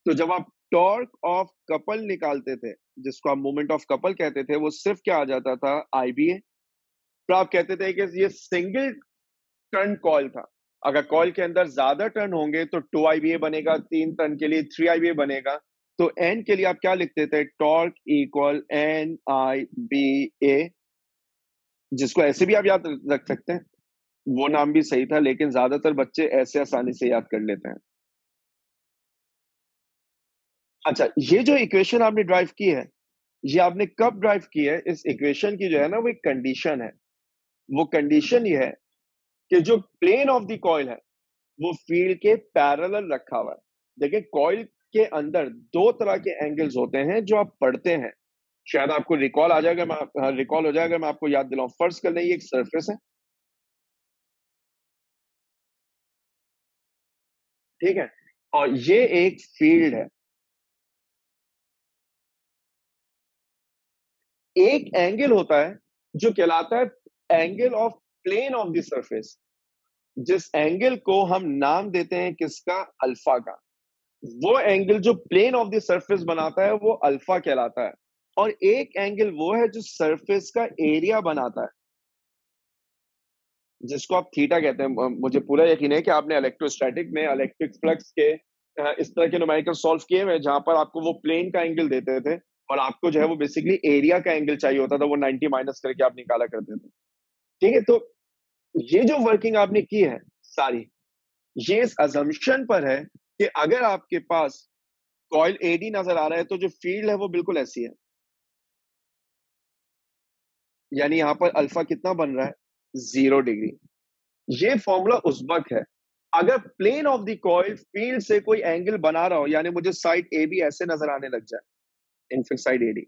तो जब आप टॉर्क ऑफ़ कपल निकालते थे, जिसको आप मोमेंट ऑफ़ कपल कहते थे, वो सिर्फ़ क्या आ जाता था? आई बी ए तो आप कहते थे कि ये सिंगल टर्न कॉल था। अगर कॉल के अंदर ज़्यादा टर्न होंगे तो टू आई बी ए बनेगा, तीन टर्न के लिए थ्री आई बी ए बनेगा। तो एन के लिए आप क्या लिखते थे? Torque equal N I B A जिसको ऐसे भी आप याद रख सकते हैं। वो नाम भी सही था, लेकिन ज़्यादातर बच्चे ऐसे आसानी से याद कर लेते हैं। अच्छा ये जो इक्वेशन आपने ड्राइव की है, ये आपने कब ड्राइव की है? इस इक्वेशन की जो है ना, वो एक कंडीशन है। वो कंडीशन ये है कि जो प्लेन ऑफ़ द कॉइल है, वो फ़ील्ड के पैरेलल रखा हुआ है। देखिए, कॉइल के अंदर दो तरह के एंगल्स होते हैं जो आप पढ़ते हैं। शायद आपको रिकॉल आ जाएगा, मैं रिकॉल हो जाएगा, मैं आपको याद दिलाऊं। फ़र्स्ट कर लें ये एक सरफेस है। ठीक है? और ये एक फ़ील्ड है। एक एंगल होता है जो कहलाता है angle of plane of the surface. जिस एंगल को हम नाम देते हैं किसका? अल्फ़ा का। वो एंगल जो प्लेन ऑफ़ द सरफेस बनाता है, वो अल्फ़ा कहलाता है। और एक एंगल वो है जो सरफेस का एरिया बनाता है। जिसको आप थीटा कहते हैं मुझे पूरा यकीन है कि आपने इलेक्ट्रोस्टैटिक में इलेक्ट्रिक फ्लक्स के इस तरह के न्यूमेरिकल सॉल्व किए हुए जहाँ पर आपको वो प्लेन का एंगल देते थे और आपको जो है वो बेसिकली एरिया का एंगल चाहिए होता था, वो 90 माइनस करके आप निकाला करते थे। ठीक है तो ये जो वर्किंग आपने की है, सारी, ये इस अजम्पन पर है कि अगर आपके पास कॉइल एडी नज़र आ रहा है तो जो फ़ील्ड है वो बिल्कुल ऐसी है। यानी यहाँ पर अल्फ़ा कितना बन रहा है? ज़ीरो डिग्री ये फॉर्मूला उस वक्त है। अगर plane of the coil field से कोई एंगल बना रहा हो, यानी मुझे साइड ए बी ऐसे नज़र आने लग जाए। इनफिट साइड ए डी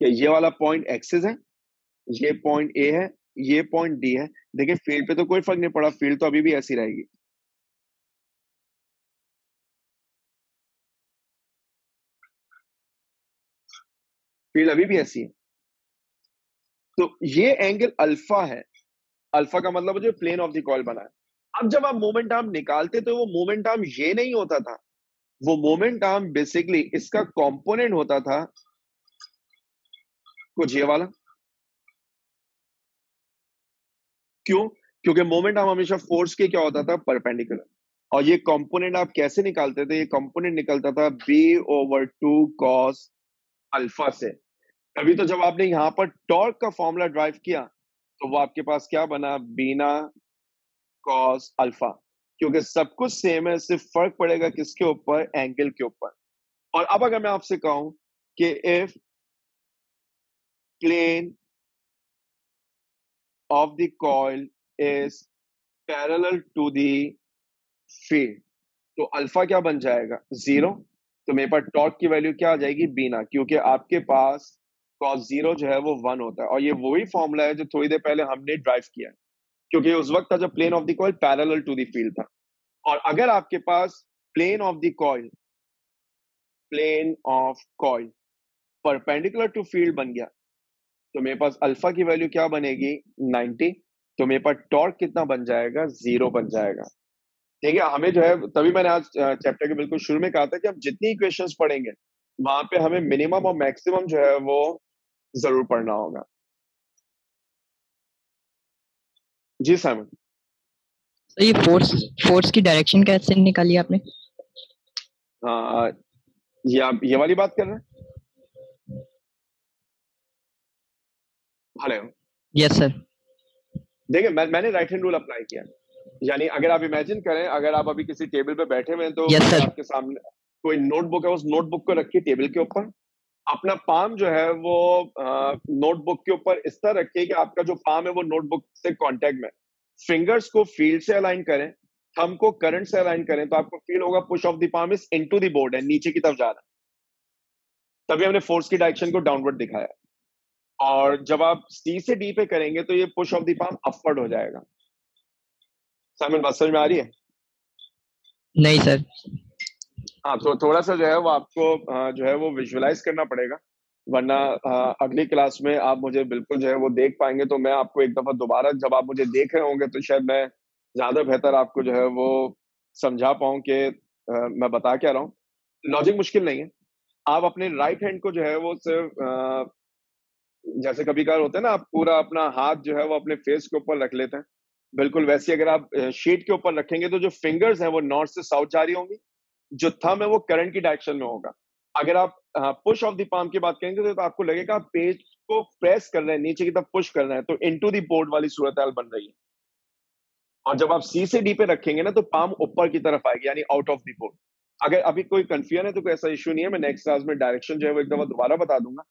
ये वाला पॉइंट एक्सिस है? ये पॉइंट ए है, ये पॉइंट डी है। देखिए फ़ील्ड पे तो कोई फ़र्क नहीं पड़ा फ़ील्ड तो अभी भी ऐसी रहेगी। फ़ील्ड अभी भी ऐसी है। तो ये एंगल अल्फ़ा है। अल्फ़ा का मतलब जो प्लेन ऑफ़ द कॉल बना है। अब जब आप मोमेंट आर्म निकालते तो वो मोमेंट आर्म ये नहीं होता था। वो मोमेंट आर्म बेसिकली इसका कंपोनेंट होता था। कुछ ये वाला। क्यों? क्योंकि मोमेंट आर्म हमेशा फोर्स के क्या होता था? परपेंडिकुलर और ये कंपोनेंट आप कैसे निकालते थे? ये कंपोनेंट निकलता था B over two cos alpha से। अभी तो जब आपने यहाँ पर टॉर्क का फॉर्मूला ड्राइव किया तो वो आपके पास क्या बना? बीना कॉस अल्फ़ा। क्योंकि सब कुछ सेम है, सिर्फ़ फ़र्क पड़ेगा किसके ऊपर? एंगल के ऊपर। और अब अगर मैं आपसे कहूँ कि if plane of the coil is parallel to the field तो अल्फ़ा क्या बन जाएगा? ज़ीरो तो मेरे पास टॉर्क की वैल्यू क्या आ जाएगी? बीना। क्योंकि आपके पास कॉस ज़ीरो जो है वो वन होता है। और ये वही फॉर्मूला है जो थोड़ी देर पहले हमने ड्राइव किया है। क्योंकि उस वक्त था जब plane of the parallel to the field था। और अगर आपके पास plane of the plane of coil perpendicular to field बन गया तो मेरे पास अल्फ़ा की वैल्यू क्या बनेगी? 90 तो मेरे पास टॉर्क कितना बन जाएगा? ज़ीरो बन जाएगा। ठीक है, हमें जो है, तभी मैंने आज चैप्टर के बिल्कुल शुरू में कहा था कि हम जितनी इक्वेशंस पढ़ेंगे, वहाँ पे हमें मिनिमम और मैक्सिमम जो है वो ज़रूर पढ़ना होगा। जी सैमन तो ये फोर्स फोर्स की डायरेक्शन कैसे निकाली आपने? हाँ ये आप ये वाली बात कर रहे हैं? हेलो यस सर देखिए मैं, मैंने राइट हैंड रूल अप्लाई किया। यानी अगर आप इमेजिन करें अगर आप अभी किसी टेबल पे बैठे हुए हैं तो Yes, आपके सामने कोई नोटबुक है उस नोटबुक को रखिए टेबल के ऊपर। अपना पाम जो है वो नोटबुक के ऊपर इस तरह रखिए कि आपका जो पाम है वो नोटबुक से कांटेक्ट में फिंगर्स को फ़ील्ड से अलाइन करें थंब को करंट से अलाइन करें तो आपको फील होगा push of the palm is into the board है, नीचे की तरफ़ जा रहा है। तभी हमने फोर्स की डायरेक्शन को डाउनवर्ड दिखाया। और जब आप सी से डी पे करेंगे तो ये push of the palm upward हो जाएगा। समझ में आ रही है? नहीं सर हाँ तो थोड़ा सा जो है वो आपको जो है वो विजुअलाइज करना पड़ेगा, वरना अगली क्लास में आप मुझे बिल्कुल जो है वो देख पाएँगे तो मैं आपको एक दफ़ा दोबारा जब आप मुझे देख रहे होंगे तो शायद मैं ज़्यादा बेहतर आपको जो है वो समझा पाऊँ कि मैं बता क्या रहा हूँ। लॉजिक मुश्किल नहीं है। आप अपने राइट हैंड को जो है वो सिर्फ़ जैसे कभी कभार होता है ना, आप पूरा अपना हाथ जो है वो अपने फेस के ऊपर रख लेते हैं। बिल्कुल वैसे अगर आप शीट के ऊपर रखेंगे तो जो फिंगर्स हैं वो नॉर्थ से साउथ जा रही होंगी। जो थम है वो करंट की डायरेक्शन में होगा। अगर आप पुश ऑफ़ द पाम की बात करेंगे तो आपको लगेगा आप पेज को प्रेस कर रहे हैं नीचे की तरफ़ पुश कर रहे हैं तो इनटू द बोर्ड वाली सूरत बन रही है। और जब आप सी से डी पे रखेंगे ना तो पाम ऊपर की तरफ़ आएगी यानी आउट ऑफ़ द बोर्ड अगर अभी कोई कंफ्यूजन है तो कोई ऐसा इश्यू नहीं है मैं नेक्स्ट क्लास में डायरेक्शन जो है वो एक दफ़ा दोबारा बता दूँगा।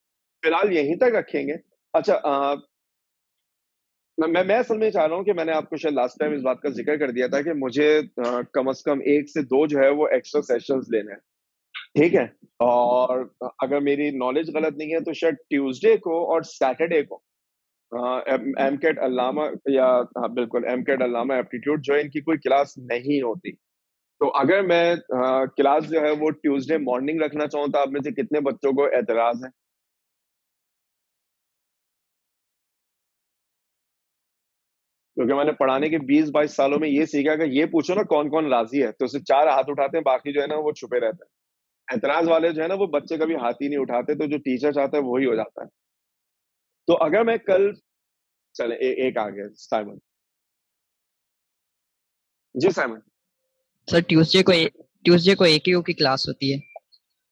फ़िलहाल यहीं तक रखेंगे। अच्छा अ, मैं मैं असल में चाह रहा हूँ कि मैंने आपको शायद लास्ट टाइम इस बात का ज़िक्र कर दिया था कि मुझे कम से कम एक से दो जो है वो एक्स्ट्रा सेशंस लेने हैं। ठीक है? और अगर मेरी नॉलेज गलत नहीं है तो शायद ट्यूसडे को और सैटरडे को एम कैट अलामा या हाँ बिल्कुल एम कैट अलामा एप्टीट्यूड जो है, इनकी कोई क्लास नहीं होती। तो अगर मैं क्लास जो है वो ट्यूसडे मॉर्निंग रखना चाहूँ तो आप में से कितने बच्चों को एतराज़ है? क्योंकि मैंने पढ़ाने के 20-22 सालों में ये सीखा कि ये पूछो ना कौन कौन राज़ी है तो उससे चार हाथ उठाते हैं बाकी जो है ना वो छुपे रहते हैं। एतराज़ वाले जो है ना वो बच्चे कभी हाथ ही नहीं उठाते तो जो टीचर चाहता है वही हो जाता है। तो अगर मैं कल चले ए, एक आ गया Simon. Ji Simon. Sir Tuesday को ट्यूसडे को एक ही की क्लास होती है।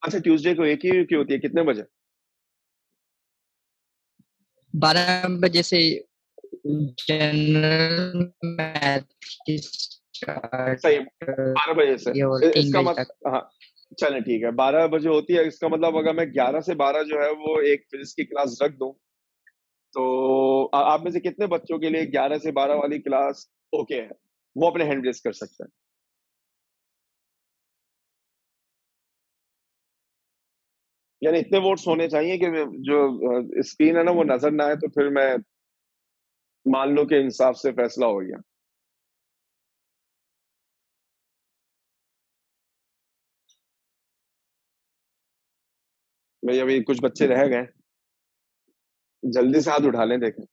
अच्छा ट्यूसडे को एक ही की होती है कितने बजे? बारह बजे से जनरल मैथ की सही बारह बजे से। इसका मतलब हाँ चलें ठीक है बारह बजे होती है इसका मतलब अगर मैं ग्यारह से बारह जो है वो एक फिजिक्स की क्लास रख दूँ तो आ- आप में से कितने बच्चों के लिए ग्यारह से बारह वाली क्लास ओके है? वो अपने हैंड रेस कर सकते हैं। यानी इतने वोट्स होने चाहिए कि जो स्क्रीन है ना वो नज़र ना आए तो फिर मैं मान लो कि इंसाफ से फैसला हो गया। भाई अभी कुछ बच्चे रह गए जल्दी से हाथ उठा लें देखें।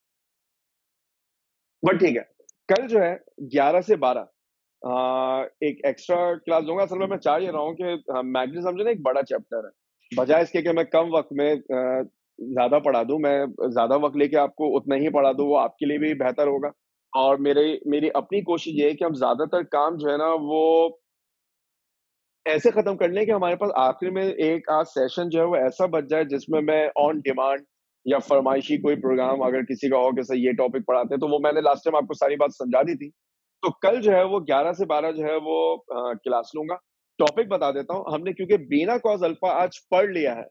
बट ठीक है कल जो है 11 से 12 आ, एक एक्स्ट्रा क्लास दूँगा। असल में मैं चाह ये रहा हूँ कि मैग्नी समझे ना एक बड़ा चैप्टर है। बजाय इसके कि मैं कम वक्त में ज़्यादा पढ़ा दूँ, मैं ज़्यादा वक्त लेके आपको उतना ही पढ़ा दूँ, वो आपके लिए भी बेहतर होगा। और मेरे, मेरी अपनी कोशिश ये है कि हम ज़्यादातर काम जो है ना, वो ऐसे खत्म कर लें कि हमारे पास आखिर में एक आज सेशन जो है, वो ऐसा बच जाए जिसमें मैं ऑन डिमांड या फरमाइशी कोई प्रोग्राम अगर किसी का हो कि सर ये टॉपिक पढ़ाते हैं तो वो मैंने लास्ट टाइम आपको सारी बात समझा दी थी। तो कल जो है, वो 11 से 12 जो है, वो क्लास लूँगा। टॉपिक बता देता हूँ, हमने क्योंकि बीना कॉज अल्फ़ा आज पढ़ लिया है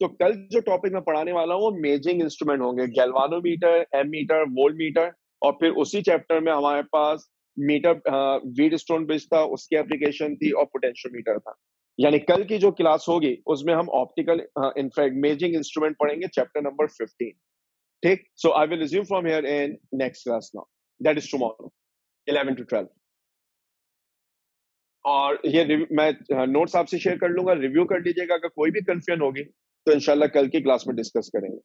तो कल जो टॉपिक मैं पढ़ाने वाला हूँ, वो मेजिंग इंस्ट्रूमेंट होंगे। Galvanometer ammeter voltmeter और फिर उसी चैप्टर में हमारे पास मीटर वीड स्टोन ब्रिज था, उसकी एप्लीकेशन थी और पोटेंशियोमीटर था। यानी कल की जो क्लास होगी, उसमें हम optical in fact measuring instrument पढ़ेंगे चैप्टर नंबर 15 ठीक? So I will resume from here in next class now that is tomorrow 11 to 12 और ये मैं नोट्स आपसे शेयर कर लूँगा। रिव्यू कर लीजिएगा, अगर कोई भी कंफ्यूजन होगी। तो इनशाला कल की क्लास में डिस्कस करेंगे।